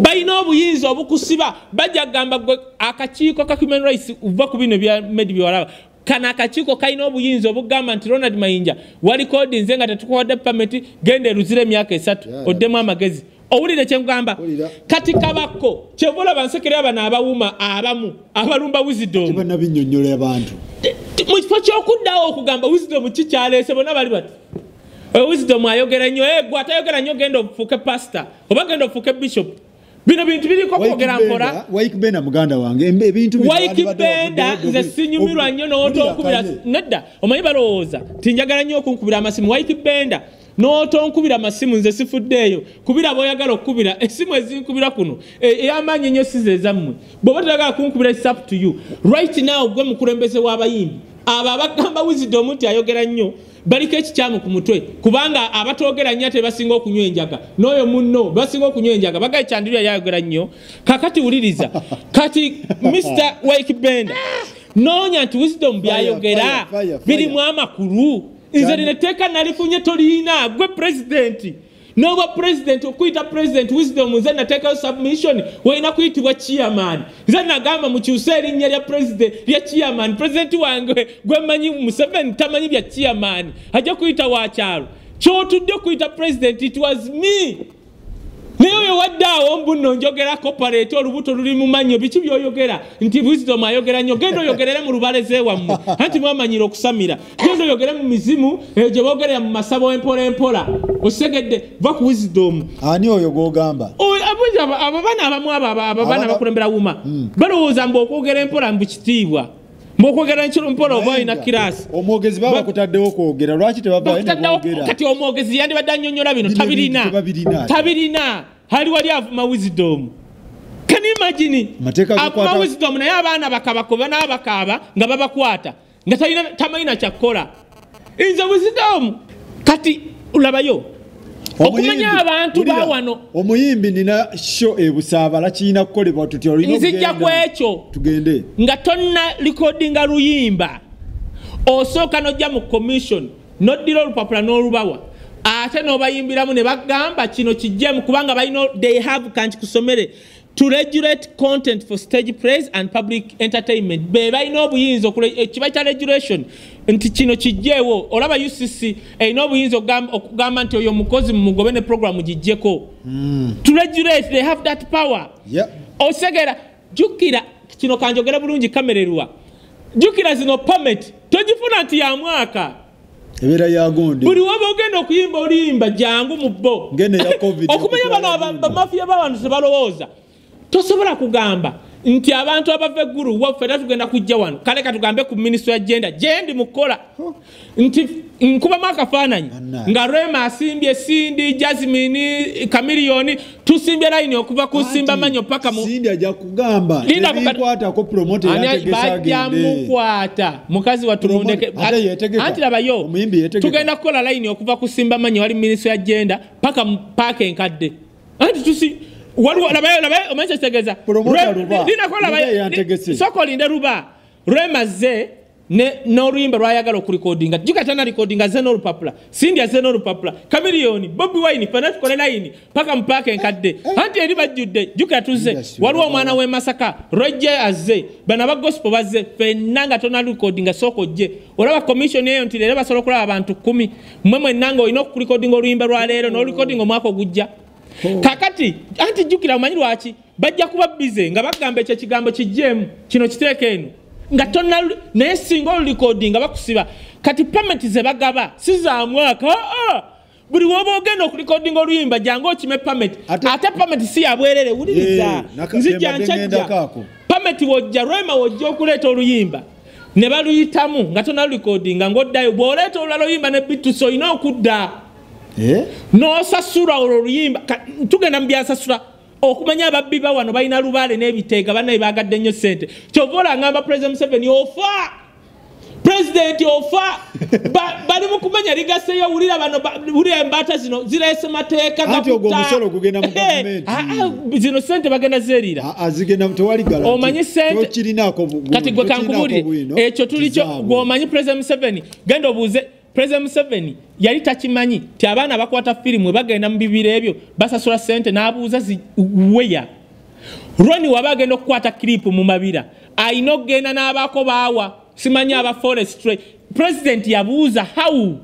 Balina obuyinza obukusiba bajja kugamba gwe akakiiko ka human rights uva ku bino bya medi byewalaba kano akakiiko kalina obuyinza obugamba nti ronald mayinja walikodinze nga tetukuwadde pameti genda eruzira emyaka esatu Yeah. oddemu amagezi. Owulire kyengamba kati kabako kyeva olaba nsekera bano abawuma abamu abalumba wisdom. Tebanabinyonyola abantu mu kifo kyokuddawo okugamba wisdom kikyaleese bonna bali bati "Eh, wisdom ayogera nnyo "Eh, gwe atayogera nnyo genda ofuuke pasita oba genda ofuuke bishop bino bintu biriko kwogera mpola waikibenda muganda wange. Ebintu bino waiki abadde benda bavuddeyo nze sinyumirwa nnyo n'otonkubira. Nedda omanyi balowooza? Tinjagala nnyo okunkubira amasimu. Waiki benda n'otonkubira amasimu nze sifuddeeyo. Kubira boyagala okukubira esimu ezinkubira kuno e- ey'amaanyi ennyo size ezammwe bw'oba toyagala kunkubira up to you. Right now gwe mukulembeze w'abayimbi. Abo abagamba wisdom nti ayogera nnyo baliko ekikyamu ku mutwe. Kubanga abatoogera nnyo ate basinga okunywa enjaga. N'oyo munno basinga okunywa enjaga. Bagaye kyandirya yayogera nnyo. Kakati wuliriza. Kati mr wake benda noonya nti wisdom byayogera. birimu amakulu. Nze lino etteeka nalifunye toliina. Gwe pulezidenti noba pulezidenti okuyita pulezidenti wisdom nze nateekayo submission walina kuyitibwa chairman. Nze nagamba mukyuse erinnya lya president lya chairman. Pulezidenti wange gwemanyi museveni tamanyi bya chairman. Ajja kuyita wakyalo kyotudde okuyita president it was me naye oyo wadde awo mbuno njogera koparate olubuto luli mu mannyo biki byoyogera? Nti wisdom ayogera nnyo genda oyogerere mu lubaleze wammwe. Anti mwamanyire okusamira. Genda oyogere mu mizimu eyo gye boogerera mu masabo empola empola. Osegedde va ku wisdom ani oyo gwogamba? Oyo, abungi abo abo baana abamu abo abo abo baana Abaana- bakulembera wuma. Balowooza mbu okwogera empola mbu kitiibwa mwokwogera nkirumpolo oba olina kirasi omwogezi baba bakutaddewo kwogera lwaki tebavayo bakutaddewo nebogera kati omwogezi yandibadde annyonnyola bino tabirina. tabirina. Hali wali avuma wisdom. Gakwata- avuma wisdom naye abaana bakabako banaba bakaaba nga babakwata nga tamanyi nakyakukola nze wisdom? Kati labayo okumanya abantu bawano omuyimbi nina sho ebusaabala kirina kukolebwa tutya nzijja okugenda. kwekyo tugende. Nga tonna likodinga luyimba. Osooka nojja mu commission noddira olupapula n'olubawa. Ate n'obayimbiramu ne bagamba kino kijjemu kubanga balina they have kanti kusomere to regulate content for stage praise and public entertainment. Be balina obuyinza eh, kiba kya regulation. Nti kino kijjeewo olaba ucc erina obuyinza okugamba- nti oyo mukozi mumugobe ne programu gijjeko to regulate they have that power. Yeah. osegera jukira kino kanjogera bulungi kamererwa. Jukira zino pamet togifuna nti ya mwaka. Ebeera yagundi buli waba ogenda okuyimba oluyimba jangu mu bo. Okumanya bano bamafiya b'abantu tebalowooza tosobola kugamba nti abantu abava eggulu waffe era tugenda kujja wano. Kale katugambe ku minisitule ya genda gyendi mukola nti nkubamu akafaananyi nga rema asimbye sindi jasmini kamiliyoni tusimbye layini okuva ku simba manyo paka bajja mukwata mukazi watumundeke Promote- ate yetegeka. anti labayo tugenda kukola layini okuva ku simba manyi wali minisitule ya genda paka paaka enkadde. Anti waliwo labayo labayo omanyi kyekitegeeza sooka olinde luba lwemaze n'oluyimba lwayagala okurikodinga juga tana rikodinga ze n'olupapula sindi aze n'olupapula kamiliyoni bobi wine fena tukole layini paka mu paaka enkadde anti eri bajjudde jukira tuze Industry waliwo omwana w'e masaka rojje azze. Bano aba gospel bazze fenna nga tonalikodinga sooka ojje olaba komisioni eyo nti leero basobola okulaba abantu kumi. Mmwe mwenna nga olina okulikodinga oluyimba lwa leero n'olikodinga omwaka ogujja kakati anti jjukira omanyi lwaki? Bajja kuba bize nga bagamba ekyo ekigambo kijjeemu kino kiteeka eno. Nga tonna naye singa olulikodinga bakusiba kati pamenti ze bagaba si za mwaka aa buli woba ogenda okulikodinga oluyimba jangu okime pameti Ate- pameti si yabwerere wuliriza. Ngendako nkyajja pameti wojja rwema wojja okuleeta oluyimba ne baluyitamu nga tonalikodinga ngaoddayo bw'oleeta olulala oluyimba ne bitusi olina okudda? N'osasula olwo oluyimba tugenda mu byasasula okumanya ababbi ba wano balina lubaale n'ebiteega bannaye bagadde nnyo sente kyova olangamba president museveni ofa! Pulezidenti ofa! Ba- bali mu kumanya ligaseyo wulira bano ba- wulira embaata zino zireese mateeka Eh, ah, ah, zino sente bagenda zeerira. A- azigenda tewali galanti. Omanyi sente- Tokirinako bu- bu- kati gwe kankubulire ekyo tulikyo gweomanyi president museveni genda obuuze president museveni yali takimanyi ti abaana abakwata firimu bagenda mu bibiro ebyo basasula sente n'abuuza zi weya roni waba agenda okukwata kiripu mu mabira ayina okugenda n'abaako baawa simanyi aba forestry president yabuuza how?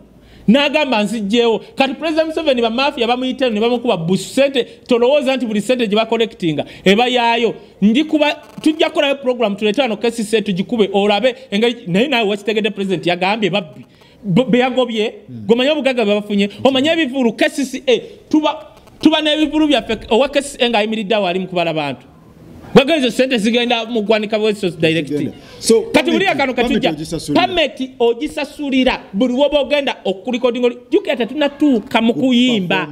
N'agamba nzijjeewo kati president museveni bamafia bamuyiteno ne bamukuba busu sente tolowooza nti buli sente gye bakolekitinga eba yaayo. Ndikuba tujja kukolayo program tuleete wano kesise tugikube olabe engeri naye naawe wakitegedde president yagambye babbi beyagobye gomanye obugagga bwebafunye omanye ebivulu kcca tuba tuba n'ebivulu byaffe. Owa kcca ng'ayimiridde awo ali mu kubala bantu. Bagenzo sente zigenda mu ggwanika bwesos direct. Kati wulira kano katujja pameti ogisasulira. buli woba ogenda okulikodinga jukira tetunatuuka mu kuyimba.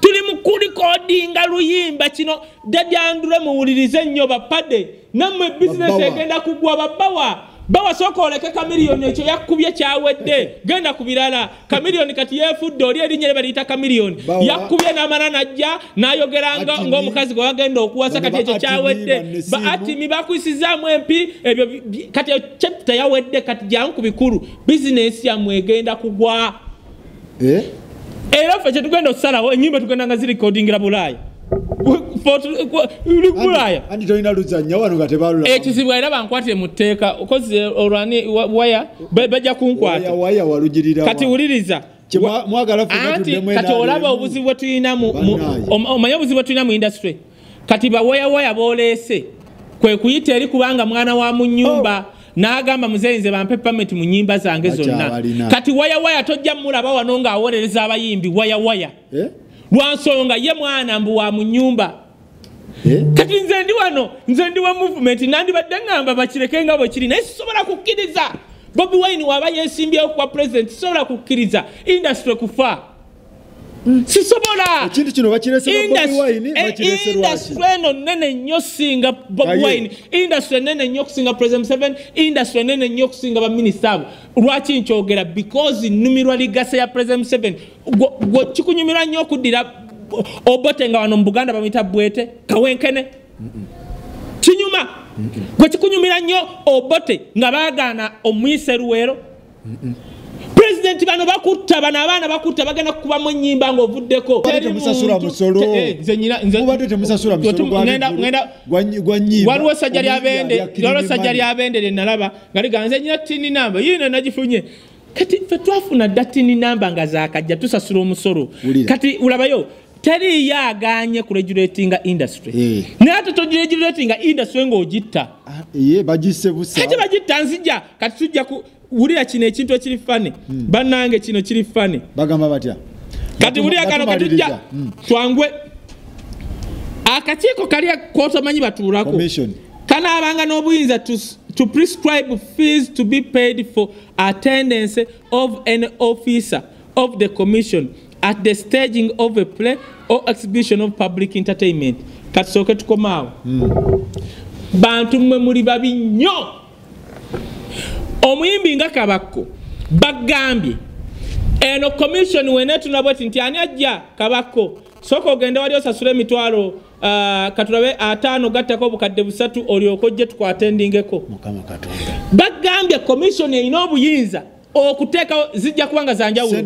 tuli mu kulikodinga luyimba kino. Dajandule muwulirize nnyo bapade nammwe bizinesi egenda kugwa babawa bawa sooka oleke kamiliyoni ekyo yakubye kyawedde. Genda ku birala. Kamiliyoni kati yeefudde oli erinnya baliyita kamiliyoni. Bawa. yakubye n'amala najja n'ayogera ng'omukazi gwe wagenda okuwasa kati ekyo kyawedde. ba atimi bakwisizaamu empi ebyo kati chapita yawedde kati jangu ku bikulu. Bizinesi yammwe egenda kugwa. Eh? era ffe kyetugenda okusalawo enyimba tugenda nga zirikodingira bulaaya bulaaya Anti- tolina luzannya wano nga tebalula ekizibu era bankwatire mu tteeka okozi olwani wa- waya ba- bajja kunkwata waya walugirira kati wuliriza kati olaba obuzibu bwe tulina mu- mu- Bannaaye. om- omanye obuzibu bwe tulina mu industry? Kati bawayawaya boleese kwe kuyita eri kubanga mwana wa mu nyumba n'agamba muzeeyi nze bampe pameti mu nyimba zange zonna. kati wayawaya tojja mulaba wano ng'awolereza abayimbi wayawaya Eh? Lwansonga ye mwana mbu wa mu nyumba kati nze ndi wano nze ndi wa movement nandibadde ŋŋamba bakireke nga bwe kiri naye sisobola kukkiriza. Bobi wine waba yesimbyewo kuba president sisobola kukkiriza. Industry kufa sisobola. Ekintu kino bakirese Indus- wine eh, eno nene nnyo singa bob Kaye. wine industry nene nnyo okusinga president Museveni industry nene nnyo okusinga baminisita abo. Lwaki nkyogera? Because nnumirwa ligase ya president Museveni. Gwe- kikunyumirwa nnyo okuddira obote nga wano mu buganda bamuyita bwete kawenkene. Kinyuma. Gwe kikunyumira nnyo obote nga baagaana omuyise luweero pulezidenti bano bakutta bano abaana bakutta bagenda kukubamu ennyimba ng'ovuddeko. Temusasula musolo. Eh, mubadde temusasula musolo Wetu- gwa ngenda- Bigulu, ngenda- gwa nyi- gwa nnyimba. waliwo sajja lya omuli bende lya Kirimi waliwo sajja Money. lya bende lye nalaba. Nga liga nze nyina tini namba yiino nagifunye. Kati fe twafuna dda tini namba nga zakajja tusasula omusolo. Kati ulabayo teriyo aganye kuregulatinga industry. Eh. naye ate togiregulatinga industry ng'ogitta. Ah, kati bagitta nzija kati tujja wulira kino ekintu ekiri fane bannange kino kiri fane bagamba batya? Kati wulira kano katujja Batumaliriza. Mm. twangwe. Akakiiko kali kotomanyi batuulako. Kanaabanga n'obuyinza to, to prescribe fees to be paid for attendance of an officer of the commission at the staging of a play or exhibition of public entertainment. Katusooke tukomaawo. Bantu mmwe muli babi nnyo omuyimbi nga kabakko bagambye eno commission weneetuna bweti nti ani ajja kabakko? Sooka ogende wali osasula emitwalo uh, katulabe ataano gattako obukadde busatu olyoke ojje tukwatendingeko bagambye commission erina obuyinza okuteekawo zijja kuba nga zanjawulo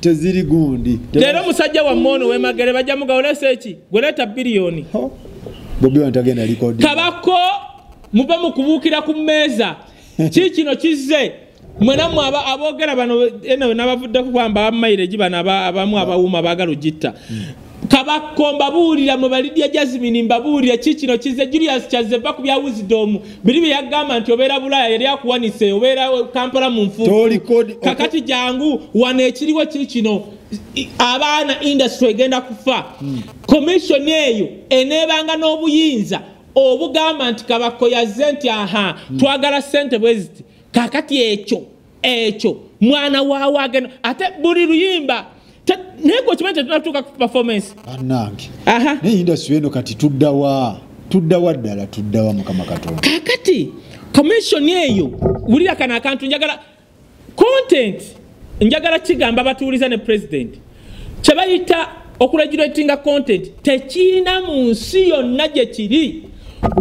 teziri gundi. Leero musajja wamme ono wemagere bajja mugawolesa eki gweleeta biliyoni kabako muve mu kubuukira ku mmeeza ki kino kizze. Mwenammwe aboogera bano eno nabavuddeko kwamba abamaireji bano aba- abamu abawuuma baagala ogitta. Kabako mbabuulira mwe balidya jasmini mbabuulira ki kino kizze. Julius kyazze va ku bya wisdom biri bye yagamba nti obeera bulaya yali akuwanise obeera kampala mu nfuufu. Kakati jangu wano ekiriwo ki kino? I- abaana industry egenda kufa. Komishoni eyo eneebanga n'obuyinza obugamba nti kabako yazze nti aha twagala sente bwe ziti. Kakati ekyo ekyo mwana waawo agenda ate buli luyimba naye gwe okimanyi tetunatuuka ku performance? Bannange aha. naye industry eno kati tuddawa tuddawa ddala tuddawa mukama katonda? Kakati komishoni eyo wulira kano akantu njagala content njagala kigamba batuuliza ne president. Kyebayita okuregulatinga content tekiina mu nsi yonna gye kiri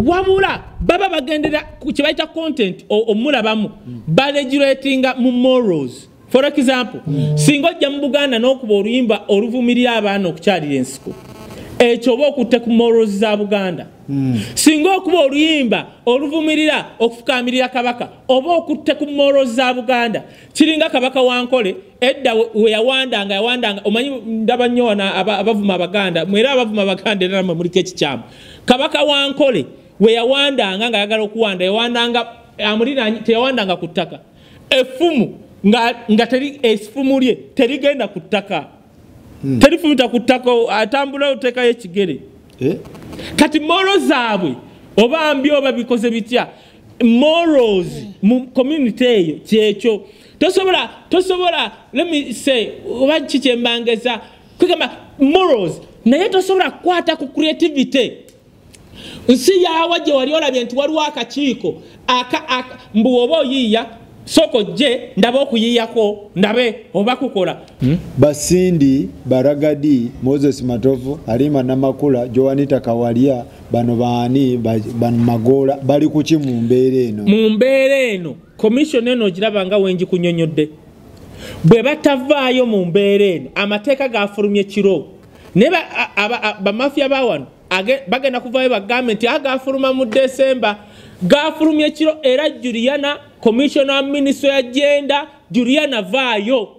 wabula baba bagendera kyebayita content omulabamu baregulatinga mu morals. For example singa ojja mu buganda n'okuba oluyimba oluvumirira abaana okukyalira ensiko ekyo oba okutte ku morals za buganda. Singa okuba oluyimba oluvumirira okufukamirira kabaka oba okutte ku morals za buganda kiringa kabaka wankole edda we- we yawandanga omanyi ndaba nnyo wana aba- abavuma abaganda mwera abavuma abaganda era namwe muliko ekikyamu kabaka wankole we yawandanga nga ayagala okuwanda yawandanga amulinanyi teyawandanga ku ttaka. Effumu nga, nga teri effumu lye terigenda ku ttaka. Terifumita ku ttaka atambula oteekayo ekigere Eh? kati moro zaabwe oba mbi oba bikoze bitya morals mu community eyo kyekyo tosobola tosobola let me say oba kikyembangeza kwegamba morals naye tosobola kukwata ku creativity nsi yawa gye wali olabye nti waliwo akakiiko aka- aka- mbu oba oyiiya sooka ojje ndabe okuyiyako ndabe oba kukola. Basindi baragadi moses matovu alima namakula joanita kawalya bano baani ba- bano magola bali kuki mu mbeera eno? Mu mbeera eno komishoni eno ogiraba nga wengikunyonyodde bwe batavaayo mu mbeera eno amateeka gafulumye kiro. Naye bamafiya ba wano age- bagenda kuvaayo bagambe nti agafuluma mu desemba gafulumye kiro era juliana komishona minisito ya genda juliana vaayo.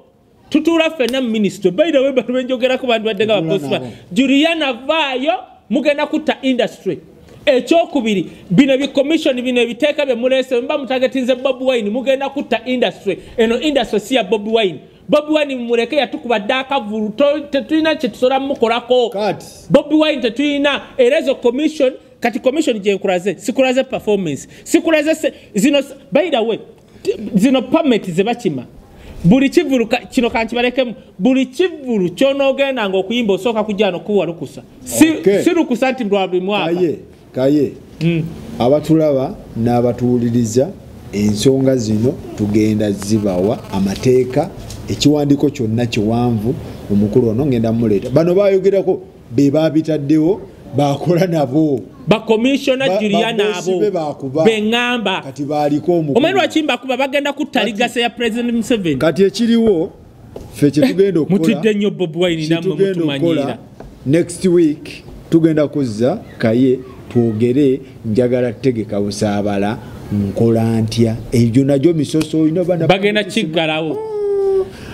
Tutuula ffenna mu minisito bairawe bano benjogerako bandibadde nga nabo. juliana vaayo mugenda kutta industry. Ekyokubiri bino bikomishoni bino ebiteeka bye muleese mba mutagetinze bobi wine mugenda kutta industry. Eno industry si ya bobi wine bobi wine mumuleke yatukuba dde akavulu To- tetulina kyetusobola mumukolako. Kati bobi wine tetulina era ezo commission kati commission gyenkulaze sikulaze performance sikulaze se- zino by the way zino permit zebakima buli kivulu ka- kino kankibalekemu buli kivulu kyonogendanga okuyimba osooka kujja nokuwa lukusa. Si, Okay. si lukusa nti lwa buli mwaka. Kaye kaye. Mm. abatulaba n'abatuwuliriza ensonga zino tugenda zibawa amateeka ekiwandiiko kyonna kiwanvu omukulu ono ngenda muleeta bano bayogerako be babitaddewo bakola nabo. Bakomishona Ba- juliana abo beŋŋamba kati baaliko omanyi lwaki mbakuba bagenda kutta ligasa ya president museveni. kati ekiriwo ffe kyetugenda okukola mutidde nnyo bobi wine namwe mutumanyira next week tugenda kuzza kaye twogere njagala tegeka busaabala nkola ntya? Egyo nagyo misoso olina bana bagenda kiggalawo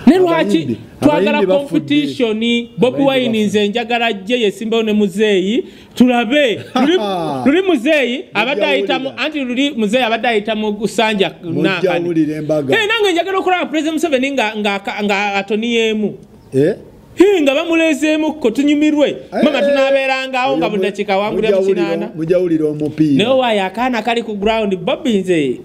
ne lwaki twagala competition? Bobi wine nze njagala jje yesimbawo ne muzeeyi. Tulabe Luli- muzeeyi abadde ayitamu anti luli muzeeyi abadde ayita mu gusanja nange njagala okulaba president museveni nga- nga nga atoniyeemu Eh? Nga bamulezeemukko tunyumirwe. Mama tunaabeerangawo nga budakiika wangulira mu kinaana. mujawulira naye omupiira waayo akaana kali ku ground bobi nze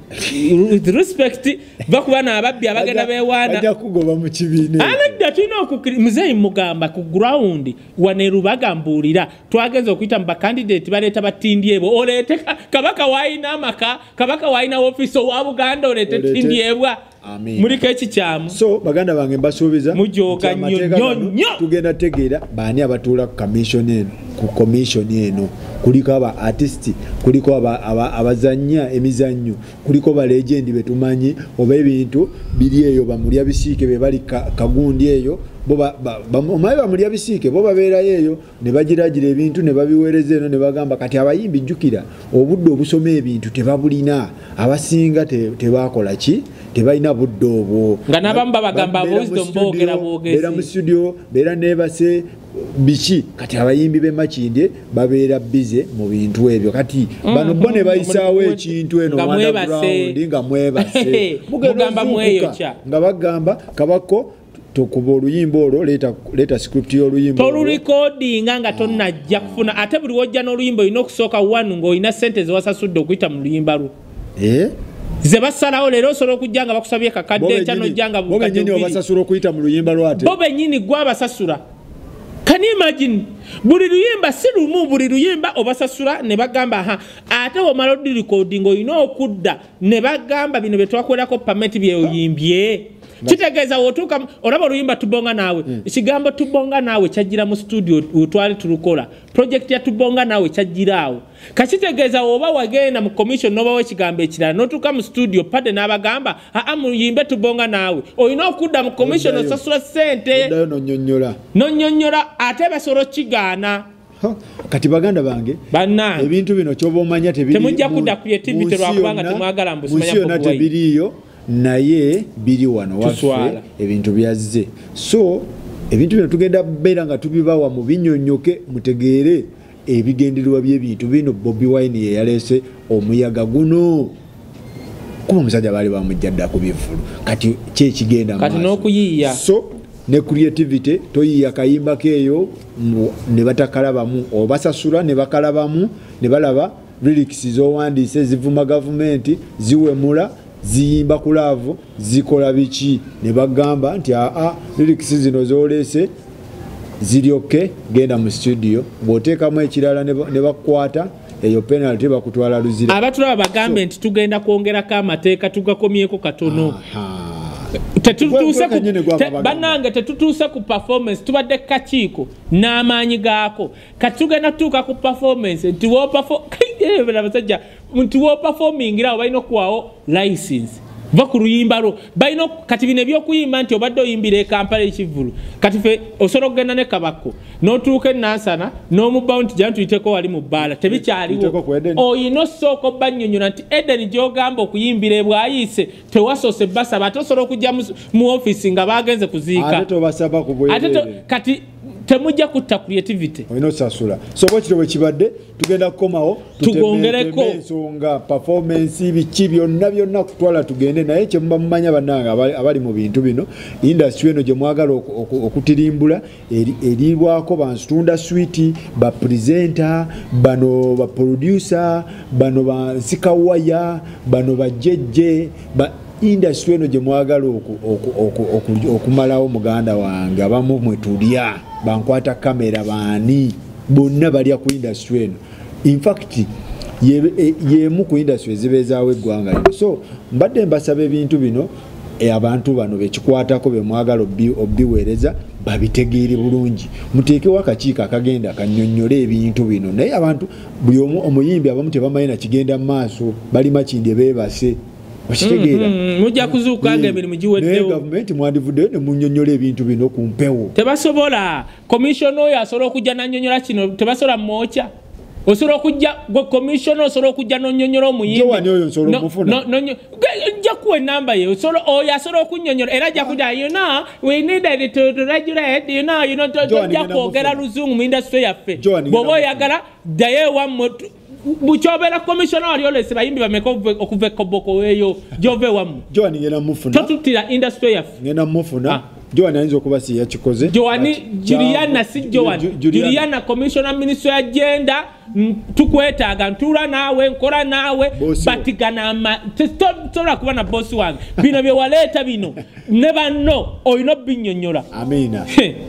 with respect bakuba naababbi abagenda beewaana. kugoba mu kibiina. Anadda tulina muzeeyi mugamba ku ground wane rubaga mbuulira. Twagenza okuyita mu bakandidate baleeta batindyebwa oleete ka- kabaka waayina amaka kabaka waayina ofiisi owa buganda oleete Oleete- tindyebwa Amiina. Muliko ekikyamu so baganda bange mbasuubiza Mujooga nnyo, gano nnyo. tugenda tegeera baani abatuula ku commission eno ku commission eno. Kuliko aba artist kuliko aba- aba- abazanya emizannyo kuliko balegendi betumanyi oba ebintu biri eyo bamulya bisiike be bali ka- kagundi eyo ba- ba- ba- omanyi bamulya bisiike bo babeerayo eyo ne bagiragira ebintu ne babiweereza eno ne bagamba kati abayimbi jjukira obudde obusoma ebintu tebabulina abasinga te- tebakola ki? Tebalina budde obwo. Nga n'abamu babagamba bwogezi. beera mu studio beera nebase biki? Kati abayimbi b'emakindye babeera bize mu bintu ebyo. Kati bano bo ne bayisaawo ekintu eno nga mwebase. Mugamba mweyokya. nga bagamba kabako tokuba oluyimba olwo leeta- script y'oluyimba tolulikodinga nga tonajja kufuna. Ate buli wojja n'oluyimba olina okusooka wanu ng'olina sente zewasasudde okuyita mu luyimba lwo. Eh? ze basalawo leero osobola okujja nga bakusabye kakadde bennyini- nojja nga bo bennyini obasasula okuyita mu luyimba lwate bo bennyini gwabasasula Can you imagine? Buli luyimba si lumu buli luyimba obasasula ne bagamba aha ate womala odirikodinga olina okudda. Ne bagamba bino bye twakwerako pameti byeoyimbye kitegeeza wotuuka olaba oluyimba tubonga naawe ekigambo tubonga naawe kyajjira mu studio wetwali tulukola projekiti ya tubonga naawe kyajjira awo. Kakitegeeza woba wagenda mu commission nobawo ekigambo ekirala notuuka mu studio padde n'abagamba aa muyimbe tubonga naawe olina okudda mu commission osasula sente oddayo nonyonyola nonyonyola ate basobola kigaana Ha, kati baganda bange ebintu bino kyoba omanya Temujja mu- kudda mu nsi lwakubanga temwagala mbu mu nsi simanya yonna tebiriiyo naye biri wano waffe ebintu byazze. So ebintu bino tugenda beera nga tubibawa mu binyonyoke mutegeere ebigendererwa by'ebintu bino. Bobi wine yeyaleese omuyaga guno. Kuba omusajja baali bamujjadda ku bivulu kati kyekigenda Kati maaso. n'okuyiiya. so ne creativity toyiiya kayimba keeyo ne batakalabamu obasasula ne bakalabamu ne balaba lyrics zowandiise zivuma gavumenti ziwemula ziyimba ku laavu zikola biki? Ne bagamba nti aa lyrics zino zoleese ziryoke genda mu studio. Bw'oteekamu ekirala ne ba- ne bakukwata eyo penalty bakutwala luzira. Abatulaba bagambe nti tugenda kwongerako amateeka tugakomyeko katono Bannange tetutuuse ku performance tubadde kakiiko n'amaanyi gaako. Kati tugenda tutuuka ku performance nti Eh, bano abasajja nti woperformingira awo balina okuwawo license va ku luyimba lwo balina kati bino ebyokuyimba nti obadde oyimbira ekampala ekivulu kati fe osobola okugenda ne kabako n'otuuka enansana n'omubbawo nti jana tuyiteko wali mu bbaala tebikyaliwo. Oyina osooka obbannyonnyola nti edeni gyogamba okuyimbira ebwayiise tewasoose basaba ate osobola okujja mu- ofiisi nga bagenze kuziika. Ate kati temujja kutta creativity olina osasula so bwekiro bwe kibadde tugenda kukomawo Tugongereko. ensonga performance biki byonna byonna kutwala tugende naye kyemuba mumanya bannange abali- mu bintu bino industry eno gye mwagala oku- oku- okutirimbula eri- eribwako bansitunda switi bapresenta bano baproducer bano bansikawaya bano bajejje industry eno gye mwagala oku- oku- oku- oku- okumalawo muganda wange abamu mwetulya bankwata kamera baani bonna balya ku industry eno. Infact ye- e- yemu ku industry ezibeezaawo eggwanga lino. So mbadde mbasaba ebintu bino e, abantu bano bekikwatako bemwagala obiweereza babitegeere bulungi. Muteekewo akakiiko akagenda kanyonyole ebintu bino. Naye abantu buli omu omuyimbi abamu tebamanyi nakigenda mu maaso bali makindi beebase okitegeera Mm, mujja kuzuuka nga emirimu giweddewo. gavumenti mwandivuddeyo ne munyonyola ebintu bino ku mpewo. Tebasobola. Komishona oyo asobola okujja nanyonyola kino tebasobola mwokya osobola okujja gwe komishona osobola okujja nonyonyola nja kuwa enamba ye. Oyo asobola okunyonyola era ajja kudda you know we needed to to regulate you know you know to- Joan tojja ngenda kwogera luzungu mu industry yaffe. Bw'oba oyagala ddayo ewammwe bukyobeera komishona wali olese bayimbi bameka okuva- ekoboko eyo gyova ewammwe joan ngenda mufuna? Totutira industry yaffe ngenda mufuna? Ah. Joan ayinza okuba si yakikoze? Joani juliana si joan. Ju- Ju- Juliana. commissioner minister ya genda tukwetaaga ntula naawe nkola naawe batiganama tosobola kuba na bosi wange. Bino byewaleeta bino ne banno olina obinyonyola.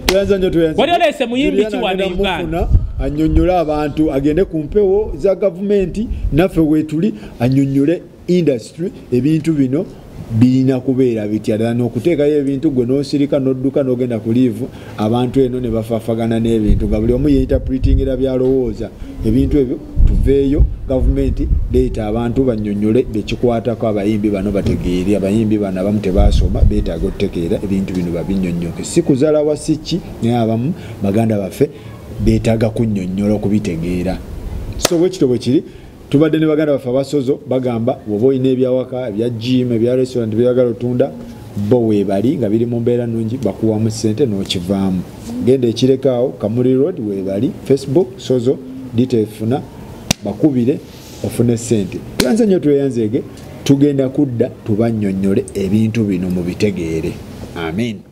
Toyanza Wali oleese muyimbi ki wano agenda e mufuna, anyonyole abantu agende ku mpewo za gavumenti naffe wetuli anyonyole industry ebintu bino birina kubeera bitya ddala n'okuteekayo ebintu gwe n'osirika n'odduka n'ogenda ku liivu abantu eno ne bafaafagana n'ebintu. Nga buli omu yeinterpretingira byalowooza ebintu ebyo tuveeyo gavumenti leeta abantu banyonyole bekikwatako abayimbi bano bategeere. Abayimbi bano abamu tebasoma beetaaga okutegeera ebintu bino babinyonyoke si kuzaala wa siki naye abamu baganda baffe beetaaga kunnyonnyola okubitegeera. So bwekito bwe kiri tubadde ne baganda baffe abasozo bagamba bwoba olina ebyawaka ebya gym ebya restaurant byagala otunda bo weebali nga biri mu mbeera nungi bakuwamu sente n'okivaamu. Genda ekirekaawo kamuli road weebali facebook sozo ditefuna bakubire ofune sente tuyanze nyo tweyanzeege tugenda kudda tubannyonnyole ebintu bino mu bitegeere. Amin